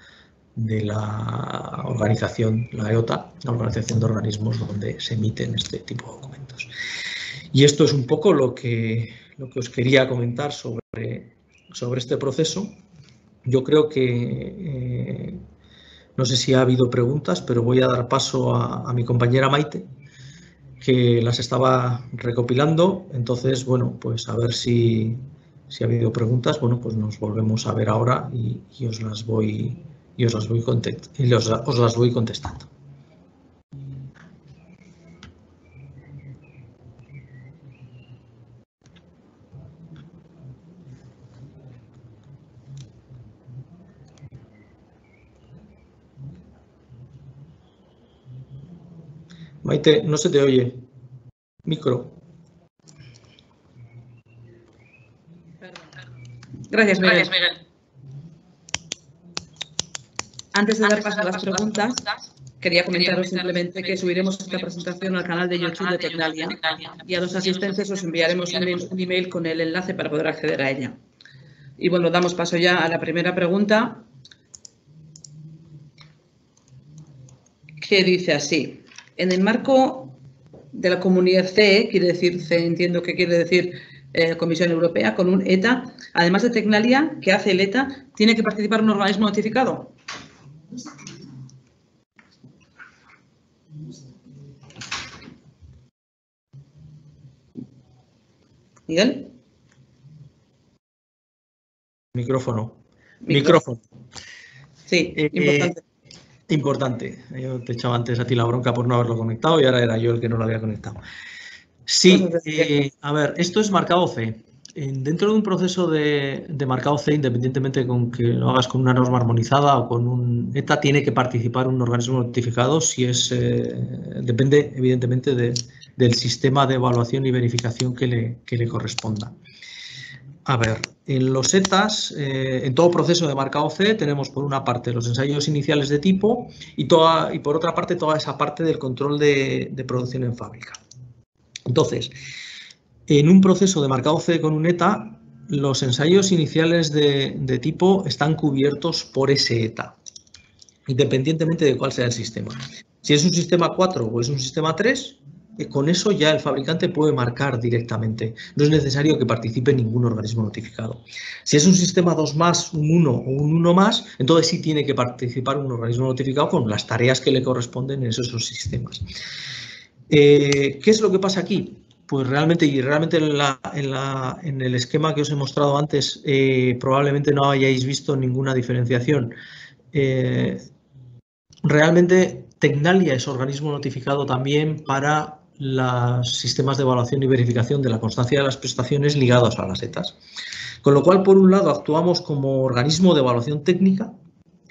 de la organización, la EOTA, la organización de organismos donde se emiten este tipo de documentos. Y esto es un poco lo que, lo que os quería comentar sobre, sobre este proceso. Yo creo que, eh, no sé si ha habido preguntas, pero voy a dar paso a, a mi compañera Maite, que las estaba recopilando. Entonces, bueno, pues a ver si, si ha habido preguntas, bueno, pues nos volvemos a ver ahora y, y os las voy, y os las voy, y os, os las voy contestando. Maite, no se te oye. Micro. Gracias, Miguel. Gracias, Miguel. Antes de dar paso a las preguntas, quería comentaros simplemente que subiremos esta presentación al canal de YouTube de Tecnalia y a los asistentes os enviaremos un email con el enlace para poder acceder a ella. Y bueno, damos paso ya a la primera pregunta, que dice así. En el marco de la comunidad CE, quiere decir, CE entiendo que quiere decir eh, Comisión Europea, con un ETA, además de Tecnalia, ¿qué hace el ETA? ¿Tiene que participar un organismo notificado? ¿Miguel? Micrófono. Micrófono. Sí, eh, importante. Importante. Yo te echaba antes a ti la bronca por no haberlo conectado y ahora era yo el que no lo había conectado. Sí, eh, a ver, esto es marcado C. Dentro de un proceso de, marcado C, independientemente con que lo hagas con una norma armonizada o con un ETA, tiene que participar un organismo notificado si es, eh, depende evidentemente del sistema de evaluación y verificación que le, que le corresponda. A ver, en los ETAs, eh, en todo proceso de marcado C, tenemos por una parte los ensayos iniciales de tipo y, toda, y por otra parte toda esa parte del control de, producción en fábrica. Entonces, en un proceso de marcado C con un ETA, los ensayos iniciales de, tipo están cubiertos por ese ETA, independientemente de cuál sea el sistema. Si es un sistema 4 o es un sistema 3, con eso ya el fabricante puede marcar directamente. No es necesario que participe ningún organismo notificado. Si es un sistema 2 más, un 1 o un 1 más, entonces sí tiene que participar un organismo notificado con las tareas que le corresponden en esos sistemas. Eh, ¿Qué es lo que pasa aquí? Pues realmente, y realmente en, el esquema que os he mostrado antes, eh, probablemente no hayáis visto ninguna diferenciación. Eh, realmente Tecnalia es organismo notificado también para los sistemas de evaluación y verificación de la constancia de las prestaciones ligados a las ETAs. Con lo cual, por un lado, actuamos como organismo de evaluación técnica,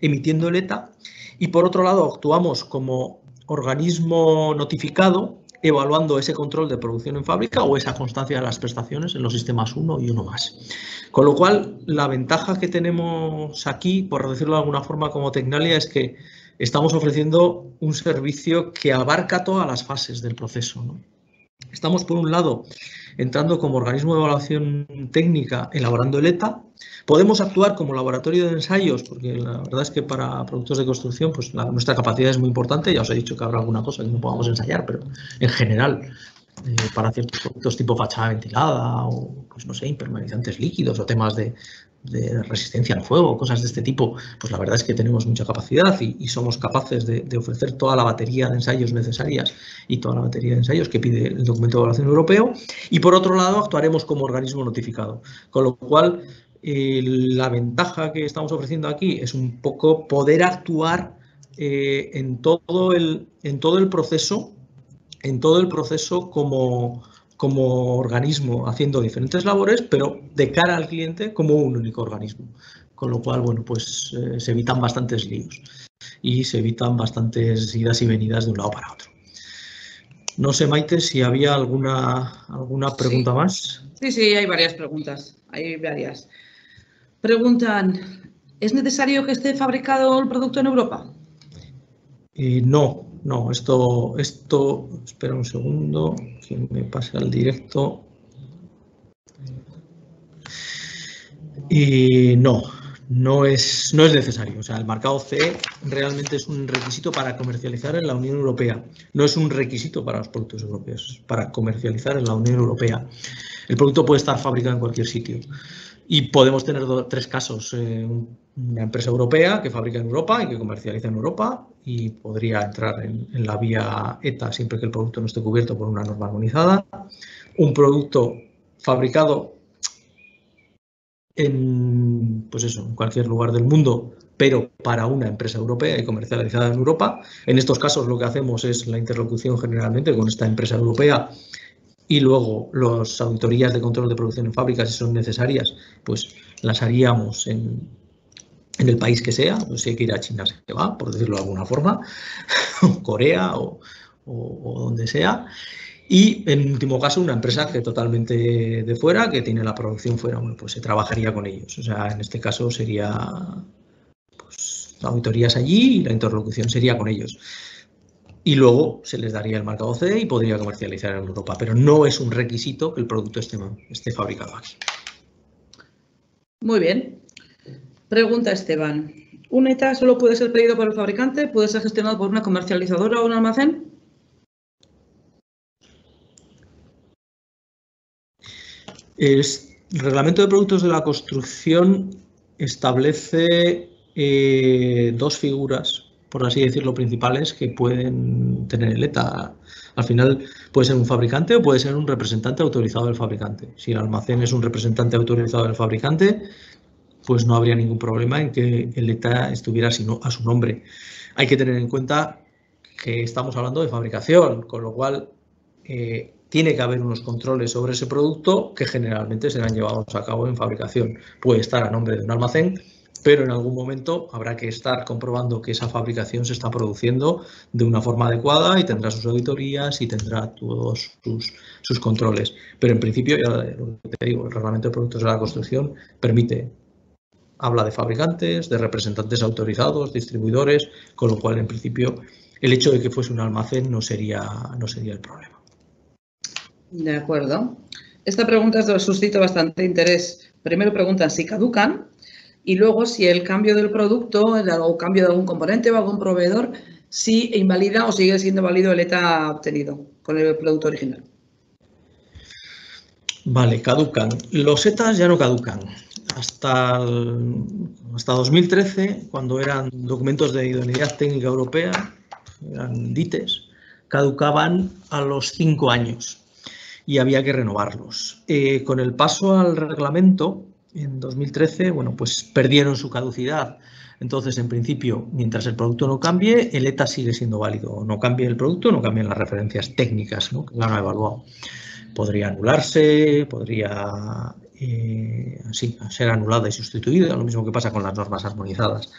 emitiendo el ETA, y por otro lado, actuamos como organismo notificado, evaluando ese control de producción en fábrica o esa constancia de las prestaciones en los sistemas 1 y 1 más. Con lo cual, la ventaja que tenemos aquí, por decirlo de alguna forma como Tecnalia, es que estamos ofreciendo un servicio que abarca todas las fases del proceso. Estamos, por un lado, entrando como organismo de evaluación técnica, elaborando el ETA. Podemos actuar como laboratorio de ensayos, porque la verdad es que para productos de construcción pues nuestra capacidad es muy importante. Ya os he dicho que habrá alguna cosa que no podamos ensayar, pero en general eh, para ciertos productos tipo fachada ventilada o, pues no sé, impermeabilizantes líquidos o temas de, de resistencia al fuego, cosas de este tipo, pues la verdad es que tenemos mucha capacidad y, somos capaces de, ofrecer toda la batería de ensayos necesarias y toda la batería de ensayos que pide el documento de evaluación europeo. Y por otro lado, actuaremos como organismo notificado, con lo cual la ventaja que estamos ofreciendo aquí es un poco poder actuar eh, en, todo el, en todo el proceso, en todo el proceso como como organismo haciendo diferentes labores, pero de cara al cliente como un único organismo. Con lo cual, bueno, pues eh, se evitan bastantes líos y se evitan bastantes idas y venidas de un lado para otro. No sé, Maite, si había alguna, alguna pregunta más. Sí, sí, hay varias preguntas. Hay varias. Preguntan, ¿es necesario que esté fabricado el producto en Europa? Eh, no, no, esto, esto, espera un segundo, que me pase al directo. Y no, no es, no es necesario. O sea, el marcado CE realmente es un requisito para comercializar en la Unión Europea. No es un requisito para los productos europeos, para comercializar en la Unión Europea. El producto puede estar fabricado en cualquier sitio. Y podemos tener tres casos. Eh, una empresa europea que fabrica en Europa y que comercializa en Europa y podría entrar en, en, la vía ETA siempre que el producto no esté cubierto por una norma armonizada. Un producto fabricado en, pues eso, en cualquier lugar del mundo, pero para una empresa europea y comercializada en Europa. En estos casos lo que hacemos es la interlocución generalmente con esta empresa europea y luego las auditorías de control de producción en fábricas, si son necesarias, pues las haríamos en, en el país que sea, pues si hay que ir a China se va, por decirlo de alguna forma, Corea o, o, o donde sea. Y en último caso, una empresa que totalmente de fuera, que tiene la producción fuera, bueno, pues se trabajaría con ellos. O sea, en este caso sería pues, auditorías allí y la interlocución sería con ellos. Y luego se les daría el marcado C y podría comercializar en Europa, pero no es un requisito que el producto esté, esté fabricado aquí. Muy bien. Pregunta Esteban. ¿Un ETA solo puede ser pedido por el fabricante? ¿Puede ser gestionado por una comercializadora o un almacén? El reglamento de productos de la construcción establece eh, dos figuras, por así decirlo, principales que pueden tener el ETA. Al final puede ser un fabricante o puede ser un representante autorizado del fabricante. Si el almacén es un representante autorizado del fabricante, pues no habría ningún problema en que el ETA estuviera a su nombre. Hay que tener en cuenta que estamos hablando de fabricación, con lo cual eh, tiene que haber unos controles sobre ese producto que generalmente serán llevados a cabo en fabricación. Puede estar a nombre de un almacén, pero en algún momento habrá que estar comprobando que esa fabricación se está produciendo de una forma adecuada y tendrá sus auditorías y tendrá todos sus, controles. Pero en principio, ya te digo, el reglamento de productos de la construcción permite, habla de fabricantes, de representantes autorizados, distribuidores, con lo cual en principio el hecho de que fuese un almacén no sería, no sería el problema. De acuerdo. Esta pregunta suscita bastante interés. Primero preguntan si caducan y luego si el cambio del producto o cambio de algún componente o algún proveedor, si invalida o sigue siendo válido el ETA obtenido con el producto original. Vale, caducan. Los ETAs ya no caducan. Hasta, hasta 2013, cuando eran documentos de idoneidad técnica europea, eran DITES, caducaban a los cinco años y había que renovarlos. Eh, con el paso al reglamento, en 2013, bueno, pues perdieron su caducidad. Entonces, en principio, mientras el producto no cambie, el ETA sigue siendo válido. No cambie el producto, no cambien las referencias técnicas ¿no? que lo han evaluado. Podría anularse, podría eh, sí, ser anulada y sustituida, lo mismo que pasa con las normas armonizadas.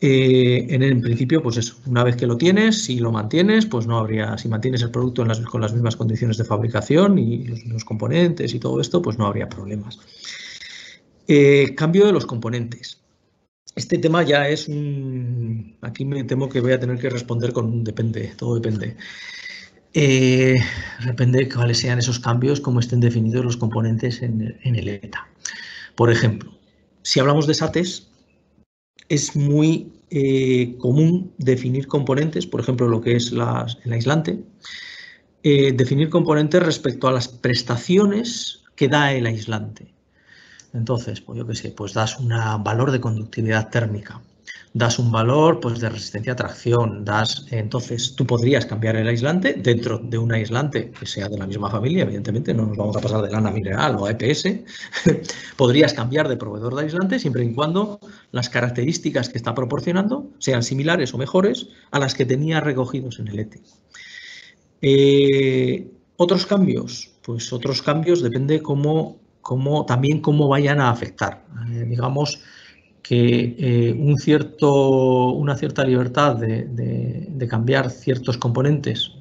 Eh, en, el principio, pues eso, una vez que lo tienes, si lo mantienes, pues no habría, si mantienes el producto con las mismas condiciones de fabricación y los, componentes y todo esto, pues no habría problemas. Eh, cambio de los componentes. Este tema ya es un... Aquí me temo que voy a tener que responder con un depende, todo depende. Eh, depende de cuáles sean esos cambios, cómo estén definidos los componentes en, el ETA. Por ejemplo, si hablamos de SATES, es muy eh, común definir componentes, por ejemplo, lo que es el aislante, eh, definir componentes respecto a las prestaciones que da el aislante. Entonces, pues yo qué sé, pues das un valor de conductividad térmica, das un valor pues, de resistencia a tracción, das, entonces tú podrías cambiar el aislante dentro de un aislante que sea de la misma familia, evidentemente no nos vamos a pasar de lana mineral o EPS, podrías cambiar de proveedor de aislante siempre y cuando las características que está proporcionando sean similares o mejores a las que tenía recogidos en el ETE. Eh, otros cambios, pues otros cambios depende cómo, cómo, también cómo vayan a afectar. Eh, digamos, que eh, un cierto, una cierta libertad de, cambiar ciertos componentes,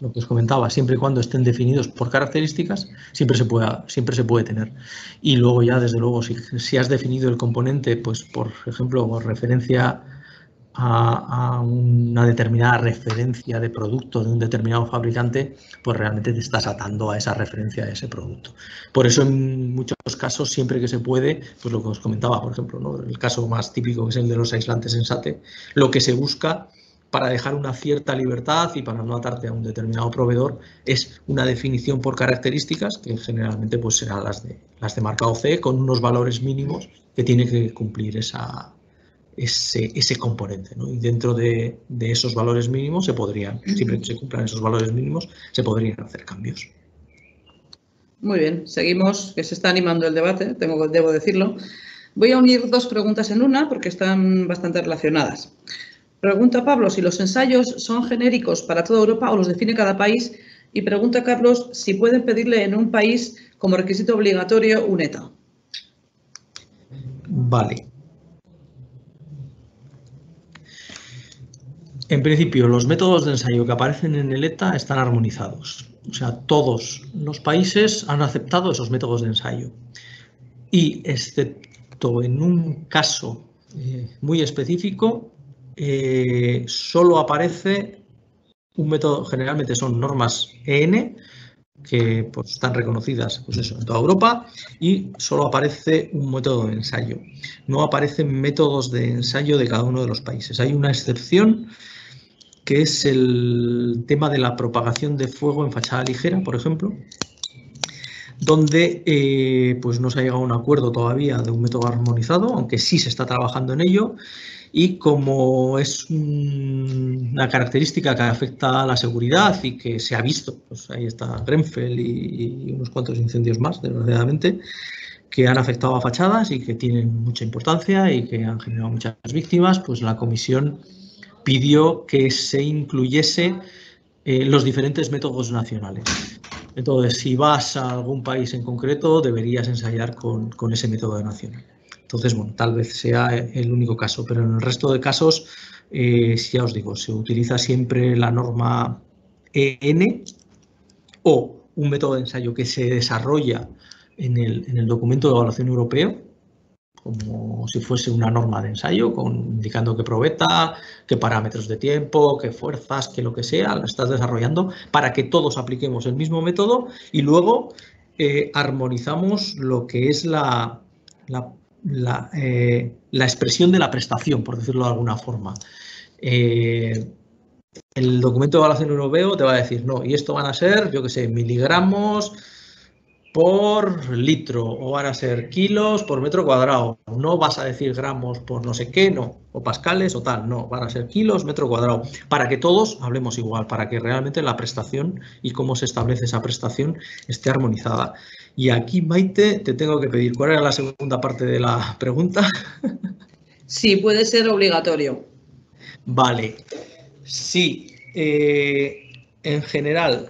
lo que os comentaba, siempre y cuando estén definidos por características, siempre se, pueda, siempre se puede tener. Y luego ya, desde luego, si, si has definido el componente, pues por ejemplo, por referencia a, una determinada referencia de producto de un determinado fabricante, pues realmente te estás atando a esa referencia de ese producto. Por eso en muchos casos, siempre que se puede, pues lo que os comentaba, por ejemplo, ¿no? el caso más típico que es el de los aislantes en SATE, lo que se busca para dejar una cierta libertad y para no atarte a un determinado proveedor es una definición por características que generalmente pues serán las de las de marca OC con unos valores mínimos que tiene que cumplir esa, ese, ese componente. ¿no? Y dentro de, de, esos valores mínimos se podrían, siempre que se cumplan esos valores mínimos, se podrían hacer cambios. Muy bien, seguimos, que se está animando el debate, tengo, debo decirlo. Voy a unir dos preguntas en una porque están bastante relacionadas. Pregunta Pablo si los ensayos son genéricos para toda Europa o los define cada país. Y pregunta Carlos si pueden pedirle en un país como requisito obligatorio un ETA. Vale. En principio, los métodos de ensayo que aparecen en el ETA están armonizados. O sea, todos los países han aceptado esos métodos de ensayo. Y excepto en un caso eh, muy específico, eh, solo aparece un método, generalmente son normas EN, que pues, están reconocidas pues en toda Europa y solo aparece un método de ensayo. No aparecen métodos de ensayo de cada uno de los países. Hay una excepción que es el tema de la propagación de fuego en fachada ligera, por ejemplo, donde eh, pues no se ha llegado a un acuerdo todavía de un método armonizado, aunque sí se está trabajando en ello, y como es una característica que afecta a la seguridad y que se ha visto, pues ahí está Grenfell y, unos cuantos incendios más, desgraciadamente, que han afectado a fachadas y que tienen mucha importancia y que han generado muchas víctimas, pues la comisión pidió que se incluyese eh, los diferentes métodos nacionales. Entonces, si vas a algún país en concreto, deberías ensayar con, con ese método nacional. Entonces, bueno, tal vez sea el único caso, pero en el resto de casos, eh, ya os digo, se utiliza siempre la norma EN o un método de ensayo que se desarrolla en el, documento de evaluación europeo, como si fuese una norma de ensayo, indicando qué probeta, qué parámetros de tiempo, qué fuerzas, qué lo que sea, la estás desarrollando para que todos apliquemos el mismo método y luego eh, armonizamos lo que es la, la eh, la, expresión de la prestación, por decirlo de alguna forma. Eh, el documento de evaluación europeo te va a decir, no, y esto van a ser, yo qué sé, miligramos por litro o van a ser kilos por metro cuadrado. No vas a decir gramos por no sé qué, no, o pascales o tal, no, van a ser kilos metro cuadrado. Para que todos hablemos igual, para que realmente la prestación y cómo se establece esa prestación esté armonizada. Y aquí, Maite, te tengo que pedir, ¿cuál era la segunda parte de la pregunta? Sí, puede ser obligatorio. Vale. Sí, eh, en general,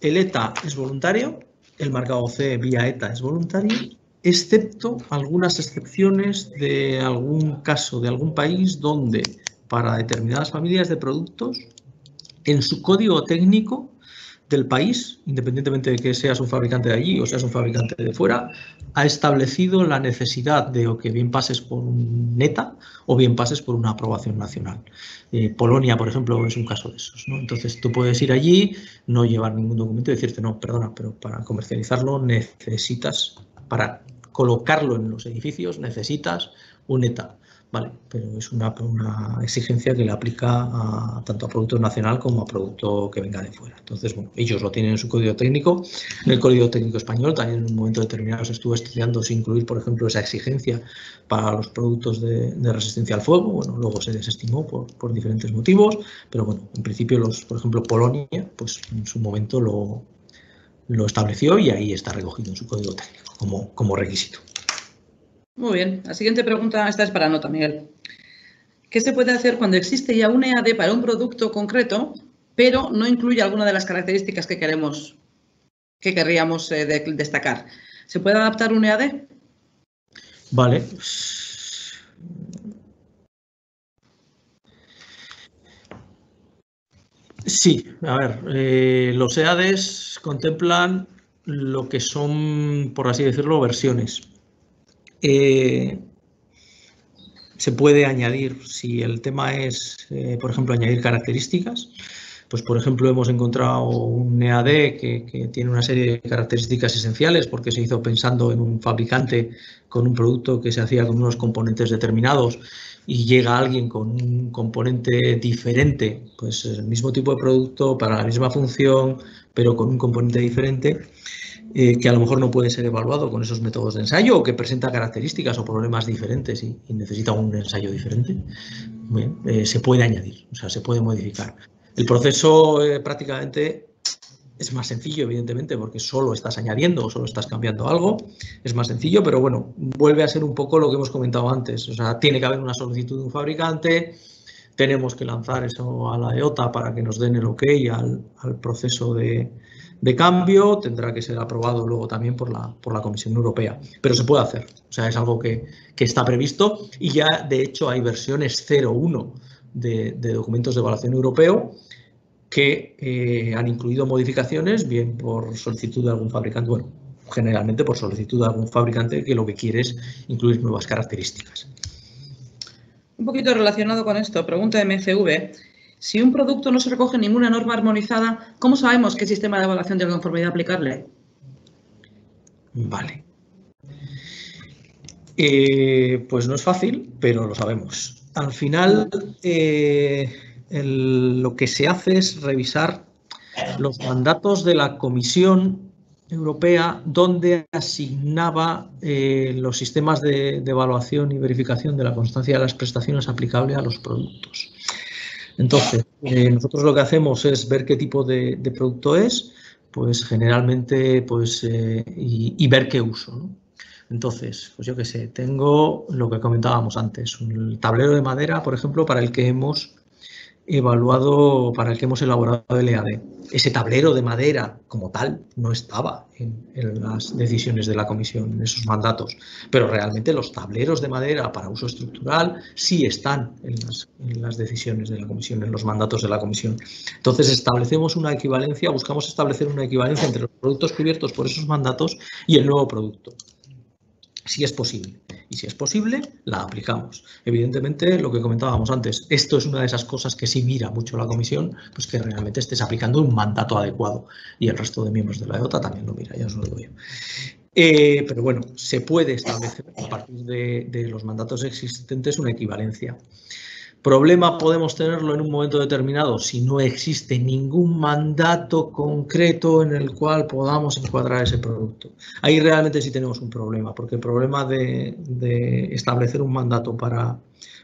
el ETA es voluntario, el marcado C vía ETA es voluntario, excepto algunas excepciones de algún caso de algún país donde para determinadas familias de productos, en su código técnico del país, independientemente de que seas un fabricante de allí o seas un fabricante de fuera, ha establecido la necesidad de o que bien pases por un NETA o bien pases por una aprobación nacional. Eh, Polonia, por ejemplo, es un caso de esos. Entonces, tú puedes ir allí, no llevar ningún documento y decirte, no, perdona, pero para comercializarlo necesitas, para colocarlo en los edificios, necesitas un NETA. Vale, pero es una, exigencia que le aplica a, tanto a producto nacional como a producto que venga de fuera. Entonces, bueno, ellos lo tienen en su código técnico. En el código técnico español también en un momento determinado se estuvo estudiando si incluir, por ejemplo, esa exigencia para los productos de, resistencia al fuego. Bueno, luego se desestimó por, diferentes motivos, pero bueno, en principio, los, por ejemplo, Polonia, pues en su momento lo, lo estableció y ahí está recogido en su código técnico como, como requisito. Muy bien. La siguiente pregunta, esta es para nota, Miguel. ¿Qué se puede hacer cuando existe ya un EAD para un producto concreto, pero no incluye alguna de las características que queremos, que querríamos eh, destacar? ¿Se puede adaptar un EAD? Vale. Sí, a ver, eh, los EADs contemplan lo que son, por así decirlo, versiones. Eh, se puede añadir, si el tema es, eh, por ejemplo, añadir características, pues por ejemplo hemos encontrado un EAD que, tiene una serie de características esenciales porque se hizo pensando en un fabricante con un producto que se hacía con unos componentes determinados y llega alguien con un componente diferente, pues el mismo tipo de producto para la misma función, pero con un componente diferente, eh, que a lo mejor no puede ser evaluado con esos métodos de ensayo o que presenta características o problemas diferentes y, necesita un ensayo diferente, eh, se puede añadir, o sea, se puede modificar. El proceso eh, prácticamente es más sencillo, evidentemente, porque solo estás añadiendo o solo estás cambiando algo. Es más sencillo, pero bueno, vuelve a ser un poco lo que hemos comentado antes. O sea, tiene que haber una solicitud de un fabricante, tenemos que lanzar eso a la EOTA para que nos den el ok al, al proceso de, de, cambio. Tendrá que ser aprobado luego también por la, por la Comisión Europea. Pero se puede hacer. O sea, es algo que, que está previsto y ya, de hecho, hay versiones 0.1 de, documentos de evaluación europeo que eh, han incluido modificaciones, bien por solicitud de algún fabricante, bueno, generalmente por solicitud de algún fabricante que lo que quiere es incluir nuevas características. Un poquito relacionado con esto, pregunta de MCV. Si un producto no se recoge ninguna norma armonizada, ¿cómo sabemos qué sistema de evaluación de conformidad aplicarle? Vale. Eh, pues no es fácil, pero lo sabemos. Al final, eh, lo que se hace es revisar los mandatos de la Comisión Europea donde asignaba eh, los sistemas de, evaluación y verificación de la constancia de las prestaciones aplicables a los productos. Entonces, eh, nosotros lo que hacemos es ver qué tipo de, producto es, pues generalmente, pues, y, y, ver qué uso. ¿no? Entonces, pues yo qué sé, tengo lo que comentábamos antes, un tablero de madera, por ejemplo, para el que hemos evaluado, para el que hemos elaborado el EAD. Ese tablero de madera como tal no estaba en, las decisiones de la comisión, en esos mandatos, pero realmente los tableros de madera para uso estructural sí están en las, en las decisiones de la comisión, en los mandatos de la comisión. Entonces establecemos una equivalencia, buscamos establecer una equivalencia entre los productos cubiertos por esos mandatos y el nuevo producto si es posible. Y si es posible, la aplicamos. Evidentemente, lo que comentábamos antes, esto es una de esas cosas que sí mira mucho la comisión, pues que realmente estés aplicando un mandato adecuado. Y el resto de miembros de la EOTA también lo mira, ya os lo digo yo. Eh, pero bueno, se puede establecer a partir de los mandatos existentes una equivalencia. Problema podemos tenerlo en un momento determinado si no existe ningún mandato concreto en el cual podamos encuadrar ese producto. Ahí realmente sí tenemos un problema, porque el problema de, establecer un mandato para,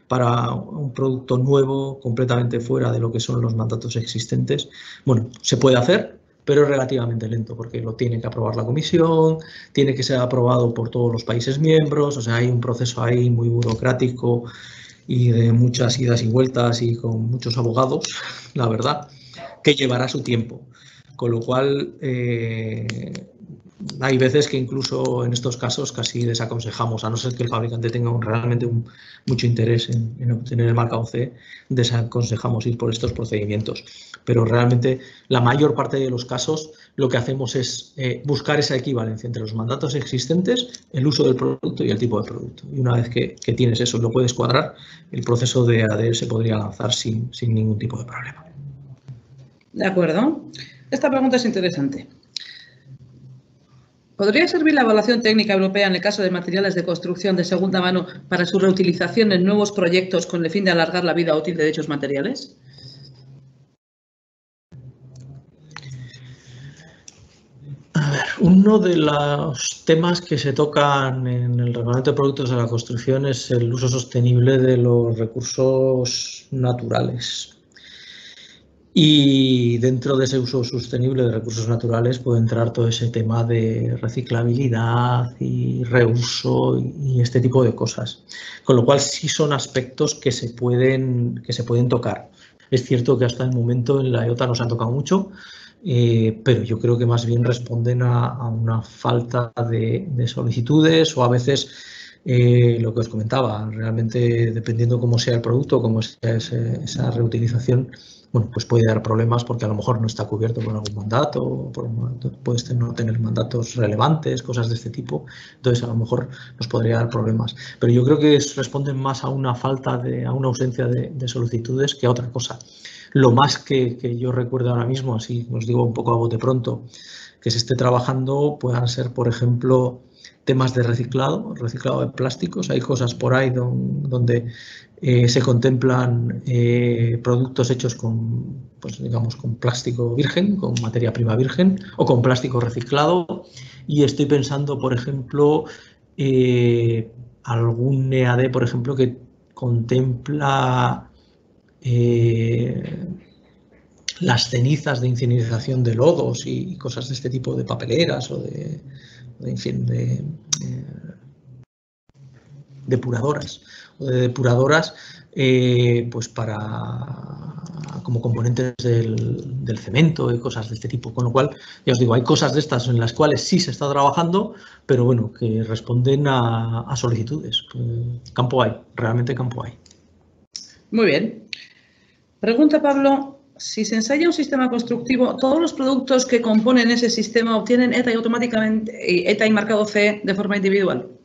para un producto nuevo, completamente fuera de lo que son los mandatos existentes, bueno, se puede hacer, pero es relativamente lento porque lo tiene que aprobar la comisión, tiene que ser aprobado por todos los países miembros, o sea, hay un proceso ahí muy burocrático y de muchas idas y vueltas y con muchos abogados, la verdad, que llevará su tiempo. Con lo cual, eh, hay veces que incluso en estos casos casi desaconsejamos, a no ser que el fabricante tenga realmente mucho interés en, obtener el marca OC, desaconsejamos ir por estos procedimientos. Pero realmente la mayor parte de los casos lo que hacemos es eh, buscar esa equivalencia entre los mandatos existentes, el uso del producto y el tipo de producto. Y una vez que, tienes eso, lo puedes cuadrar, el proceso de ADR se podría lanzar sin ningún tipo de problema. De acuerdo. Esta pregunta es interesante. ¿Podría servir la evaluación técnica europea en el caso de materiales de construcción de segunda mano para su reutilización en nuevos proyectos con el fin de alargar la vida útil de dichos materiales? uno de los temas que se tocan en el reglamento de productos de la construcción es el uso sostenible de los recursos naturales. Y dentro de ese uso sostenible de recursos naturales puede entrar todo ese tema de reciclabilidad y reuso y este tipo de cosas. Con lo cual sí son aspectos que se pueden, que se pueden tocar. Es cierto que hasta el momento en la IOTA no se han tocado mucho, eh, pero yo creo que más bien responden a, una falta de, solicitudes o a veces eh, lo que os comentaba, realmente dependiendo cómo sea el producto, cómo sea esa reutilización, bueno, pues puede dar problemas porque a lo mejor no está cubierto por algún mandato, por, puedes no tener mandatos relevantes, cosas de este tipo, entonces a lo mejor nos podría dar problemas. Pero yo creo que responden más a una falta de, a una ausencia de, solicitudes que a otra cosa. Lo más que, que, yo recuerdo ahora mismo, así os digo un poco a bote pronto, que se esté trabajando puedan ser, por ejemplo, temas de reciclado, reciclado de plásticos. Hay cosas por ahí donde eh, se contemplan eh, productos hechos con, pues, digamos, con plástico virgen, con materia prima virgen o con plástico reciclado. Y estoy pensando, por ejemplo, eh, algún EAD, por ejemplo, que contempla las cenizas de incineración de lodos y cosas de este tipo de papeleras o de, fin, de depuradoras de depuradoras eh, pues para como componentes del, cemento y cosas de este tipo. Con lo cual, ya os digo, hay cosas de estas en las cuales sí se está trabajando, pero bueno, que responden a, solicitudes. campo hay, realmente campo hay. Muy bien. Pregunta Pablo, si se ensaya un sistema constructivo, ¿todos los productos que componen ese sistema obtienen ETA y automáticamente ETA y marcado C de forma individual?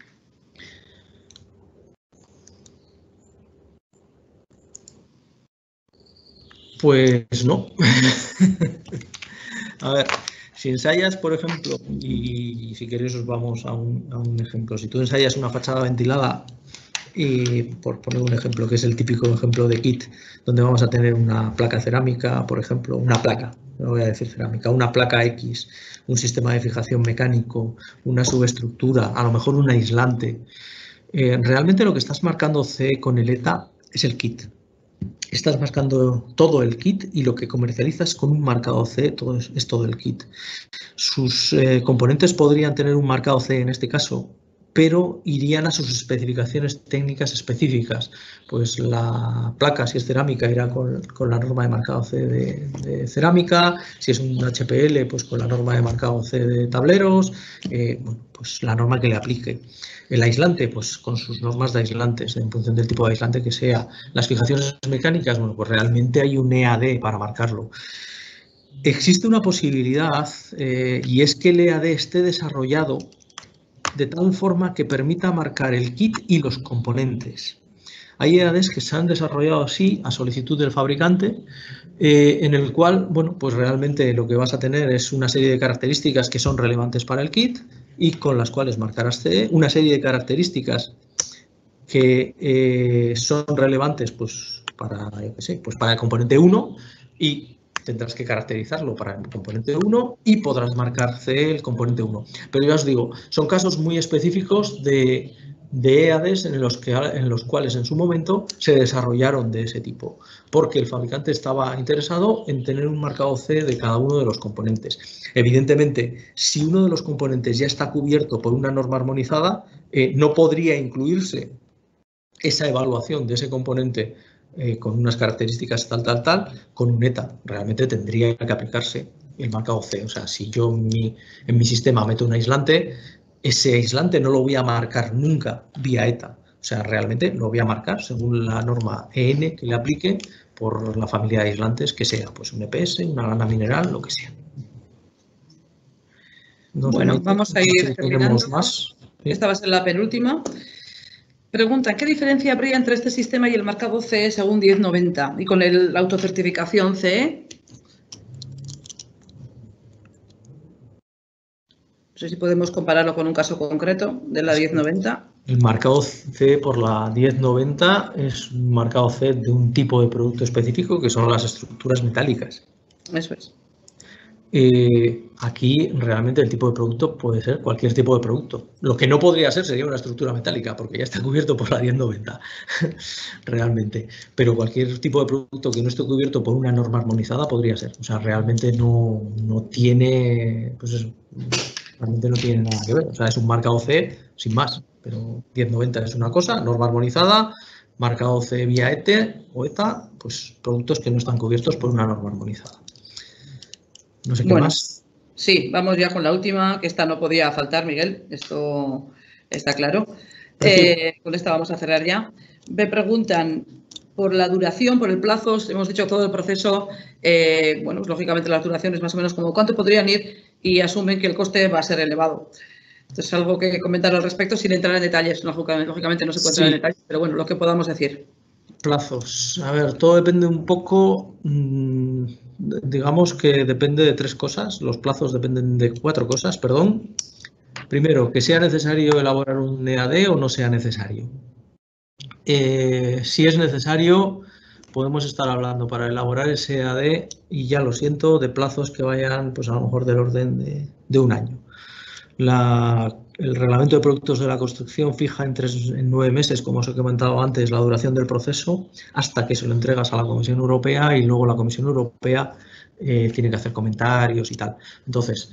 Pues no. a ver, si ensayas, por ejemplo, y, si queréis os vamos a un, ejemplo, si tú ensayas una fachada ventilada, y por poner un ejemplo, que es el típico ejemplo de kit, donde vamos a tener una placa cerámica, por ejemplo, una placa, no voy a decir cerámica, una placa X, un sistema de fijación mecánico, una subestructura, a lo mejor un aislante. Eh, realmente lo que estás marcando C con el ETA es el kit estás marcando todo el kit y lo que comercializas con un marcado C todo es, todo el kit. Sus eh, componentes podrían tener un marcado C en este caso, pero irían a sus especificaciones técnicas específicas. Pues la placa, si es cerámica, irá con, la norma de marcado C de, cerámica, si es un HPL, pues con la norma de marcado C de tableros, eh, pues la norma que le aplique. El aislante, pues con sus normas de aislantes, en función del tipo de aislante que sea. Las fijaciones mecánicas, bueno, pues realmente hay un EAD para marcarlo. Existe una posibilidad eh, y es que el EAD esté desarrollado de tal forma que permita marcar el kit y los componentes. Hay EADs que se han desarrollado así a solicitud del fabricante, eh, en el cual, bueno, pues realmente lo que vas a tener es una serie de características que son relevantes para el kit y con las cuales marcarás CE, una serie de características que eh, son relevantes pues, para, pues para el componente 1 y tendrás que caracterizarlo para el componente 1 y podrás marcar C el componente 1. Pero ya os digo, son casos muy específicos de, de EADs en los, que, en los cuales en su momento se desarrollaron de ese tipo, porque el fabricante estaba interesado en tener un marcado C de cada uno de los componentes. Evidentemente, si uno de los componentes ya está cubierto por una norma armonizada, eh, no podría incluirse esa evaluación de ese componente eh, con unas características tal, tal, tal, con un ETA. Realmente tendría que aplicarse el marcado C. O sea, si yo en mi, en mi sistema meto un aislante, ese aislante no lo voy a marcar nunca vía ETA. O sea, realmente lo voy a marcar según la norma EN que le aplique por la familia de aislantes que sea, pues un EPS, una lana mineral, lo que sea. bueno, vamos a ir terminando. Más. Esta va a ser la penúltima. Pregunta, ¿qué diferencia habría entre este sistema y el marcado CE según 1090 y con la autocertificación CE? Sé si podemos compararlo con un caso concreto de la 1090. El marcado CE por la 1090 es un marcado CE de un tipo de producto específico que son las estructuras metálicas. Eso es. Eh, aquí realmente el tipo de producto puede ser cualquier tipo de producto. Lo que no podría ser sería una estructura metálica, porque ya está cubierto por la 1090, realmente. Pero cualquier tipo de producto que no esté cubierto por una norma armonizada podría ser. O sea, realmente no, tiene, pues realmente no tiene nada que ver. O sea, es un marcado C sin más, pero 1090 es una cosa, norma armonizada, marcado C vía ETE o ETA, pues productos que no están cubiertos por una norma armonizada. No sé qué más. Sí, vamos ya con la última, que esta no podía faltar, Miguel, esto está claro. Eh, con esta vamos a cerrar ya. Me preguntan por la duración, por el plazo, hemos dicho todo el proceso, eh, bueno, pues, lógicamente la duración es más o menos como cuánto podrían ir y asumen que el coste va a ser elevado. Entonces, algo que comentar al respecto sin entrar en detalles. Lógicamente no se puede entrar en detalles, pero bueno, lo que podamos decir. Plazos. A ver, todo depende un poco, mm, digamos que depende de tres cosas. Los plazos dependen de cuatro cosas, perdón. Primero, que sea necesario elaborar un EAD o no sea necesario. Eh, si es necesario, podemos estar hablando para elaborar ese EAD y ya lo siento, de plazos que vayan pues a lo mejor del orden de, un año. el reglamento de productos de la construcción fija en, tres, en nueve meses, como os he comentado antes, la duración del proceso hasta que se lo entregas a la Comisión Europea y luego la Comisión Europea eh, tiene que hacer comentarios y tal. Entonces,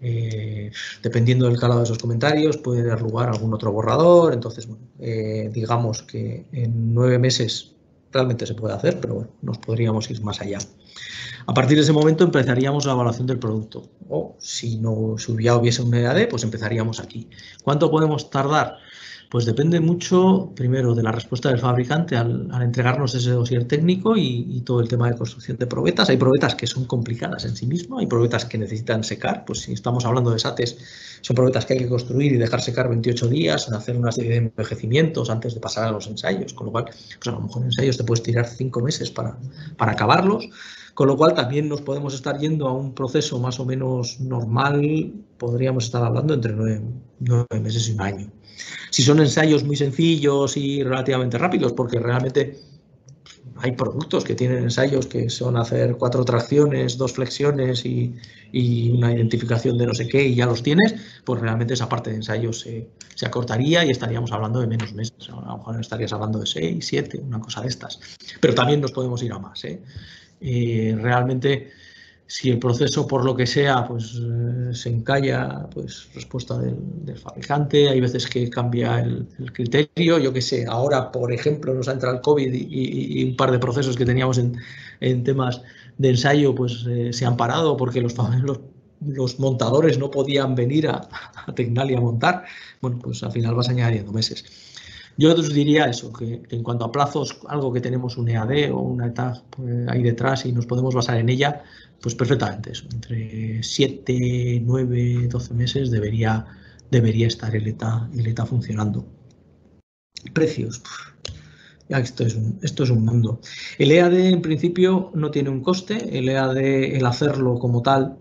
eh, dependiendo del calado de esos comentarios, puede dar lugar a algún otro borrador. Entonces, eh, digamos que en nueve meses realmente se puede hacer, pero bueno, nos podríamos ir más allá. A partir de ese momento empezaríamos la evaluación del producto. O si no ya hubiese un EAD, pues empezaríamos aquí. ¿Cuánto podemos tardar? Pues depende mucho, primero, de la respuesta del fabricante al, entregarnos ese dossier técnico y, todo el tema de construcción de probetas. Hay probetas que son complicadas en sí mismo, hay probetas que necesitan secar. Pues si estamos hablando de SATES, son probetas que hay que construir y dejar secar 28 días, hacer una serie de envejecimientos antes de pasar a los ensayos. Con lo cual, pues a lo mejor en ensayos te puedes tirar 5 meses para, para acabarlos. Con lo cual también nos podemos estar yendo a un proceso más o menos normal, podríamos estar hablando entre nueve, meses y un año. Si son ensayos muy sencillos y relativamente rápidos, porque realmente hay productos que tienen ensayos que son hacer cuatro tracciones, dos flexiones y, una identificación de no sé qué y ya los tienes, pues realmente esa parte de ensayos se, se, acortaría y estaríamos hablando de menos meses. A lo mejor estarías hablando de seis, siete, una cosa de estas. Pero también nos podemos ir a más. ¿eh? y realmente si el proceso por lo que sea pues eh, se encalla pues respuesta del, fabricante. Hay veces que cambia el, criterio. Yo que sé ahora por ejemplo nos ha entrado el covid y, un par de procesos que teníamos en, temas de ensayo pues eh, se han parado porque los, los, montadores no podían venir a, a Tecnalia a montar. Bueno pues al final vas añadiendo meses. Yo os diría eso, que, en cuanto a plazos, algo que tenemos un EAD o una etapa pues, ahí detrás y nos podemos basar en ella, pues perfectamente eso. Entre 7, 9, 12 meses debería, debería estar el ETA, el ETA funcionando. Precios. esto, es un, esto es un mundo. El EAD en principio no tiene un coste. El EAD, el hacerlo como tal,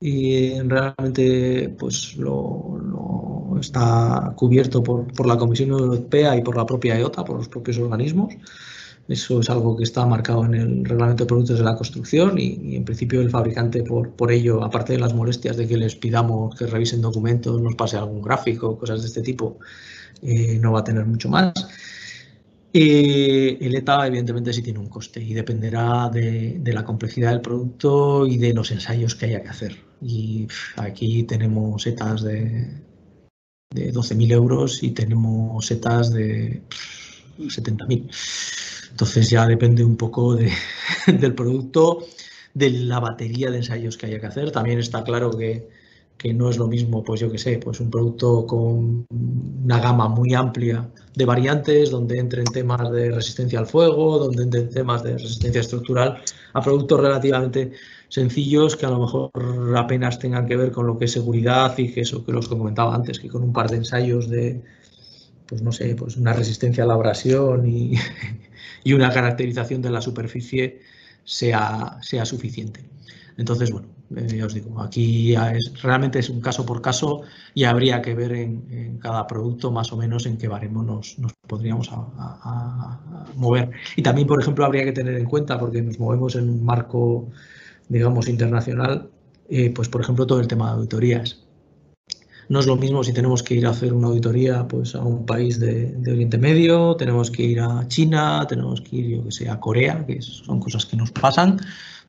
y realmente pues lo, está cubierto por, la Comisión Europea y por la propia EOTA, por los propios organismos. Eso es algo que está marcado en el Reglamento de Productos de la Construcción y, en principio el fabricante por, por ello, aparte de las molestias de que les pidamos que revisen documentos, nos pase algún gráfico, cosas de este tipo, eh, no va a tener mucho más. el ETA evidentemente sí tiene un coste y dependerá de, la complejidad del producto y de los ensayos que haya que hacer. Y aquí tenemos ETAs de, de 12.000 euros y tenemos setas de 70.000. Entonces ya depende un poco de, del producto, de la batería de ensayos que haya que hacer. También está claro que, que no es lo mismo, pues yo que sé, pues un producto con una gama muy amplia de variantes, donde entren temas de resistencia al fuego, donde entren temas de resistencia estructural, a productos relativamente sencillos que a lo mejor apenas tengan que ver con lo que es seguridad y que eso que los comentaba antes, que con un par de ensayos de, pues no sé, pues una resistencia a la abrasión y, y una caracterización de la superficie sea, sea suficiente. Entonces, bueno, eh, ya os digo, aquí es, realmente es un caso por caso y habría que ver en, cada producto más o menos en qué baremo nos, nos podríamos mover. Y también, por ejemplo, habría que tener en cuenta, porque nos movemos en un marco digamos, internacional, eh, pues por ejemplo todo el tema de auditorías. No es lo mismo si tenemos que ir a hacer una auditoría pues, a un país de, Oriente Medio, tenemos que ir a China, tenemos que ir, yo que sé, a Corea, que son cosas que nos pasan,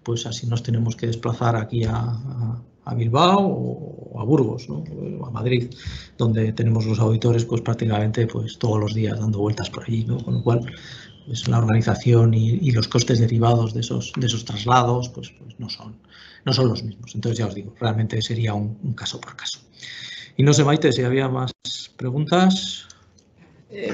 pues así nos tenemos que desplazar aquí a, Bilbao o a Burgos, ¿no? o a Madrid, donde tenemos los auditores pues prácticamente pues, todos los días dando vueltas por allí, ¿no? con lo cual pues la organización y, los costes derivados de esos, de esos traslados pues, pues, no, son, no son los mismos. Entonces ya os digo, realmente sería un, caso por caso. Y no sé, Maite, si había más preguntas. Eh,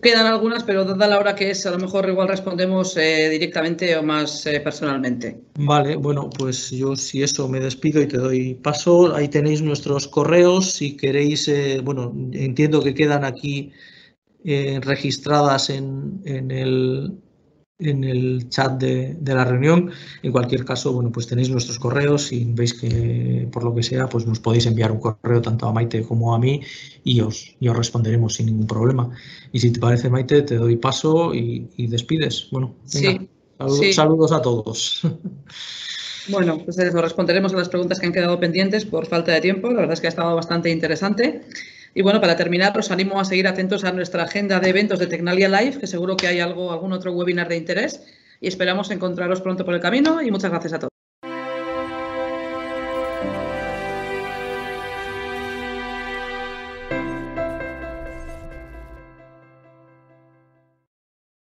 quedan algunas, pero dada la hora que es, a lo mejor igual respondemos eh, directamente o más eh, personalmente. Vale, bueno, pues yo si eso me despido y te doy paso. Ahí tenéis nuestros correos. Si queréis, bueno, entiendo que quedan aquí registradas en, en el en el chat de, la reunión. En cualquier caso, bueno, pues tenéis nuestros correos y veis que por lo que sea, pues nos podéis enviar un correo tanto a Maite como a mí y os, os responderemos sin ningún problema. Y si te parece, Maite, te doy paso y, despides. Bueno, sí, saludos a todos. Bueno, pues eso, responderemos a las preguntas que han quedado pendientes por falta de tiempo. La verdad es que ha estado bastante interesante. Y bueno, para terminar, os animo a seguir atentos a nuestra agenda de eventos de Tecnalia Live, que seguro que hay algo, algún otro webinar de interés. Y esperamos encontraros pronto por el camino y muchas gracias a todos.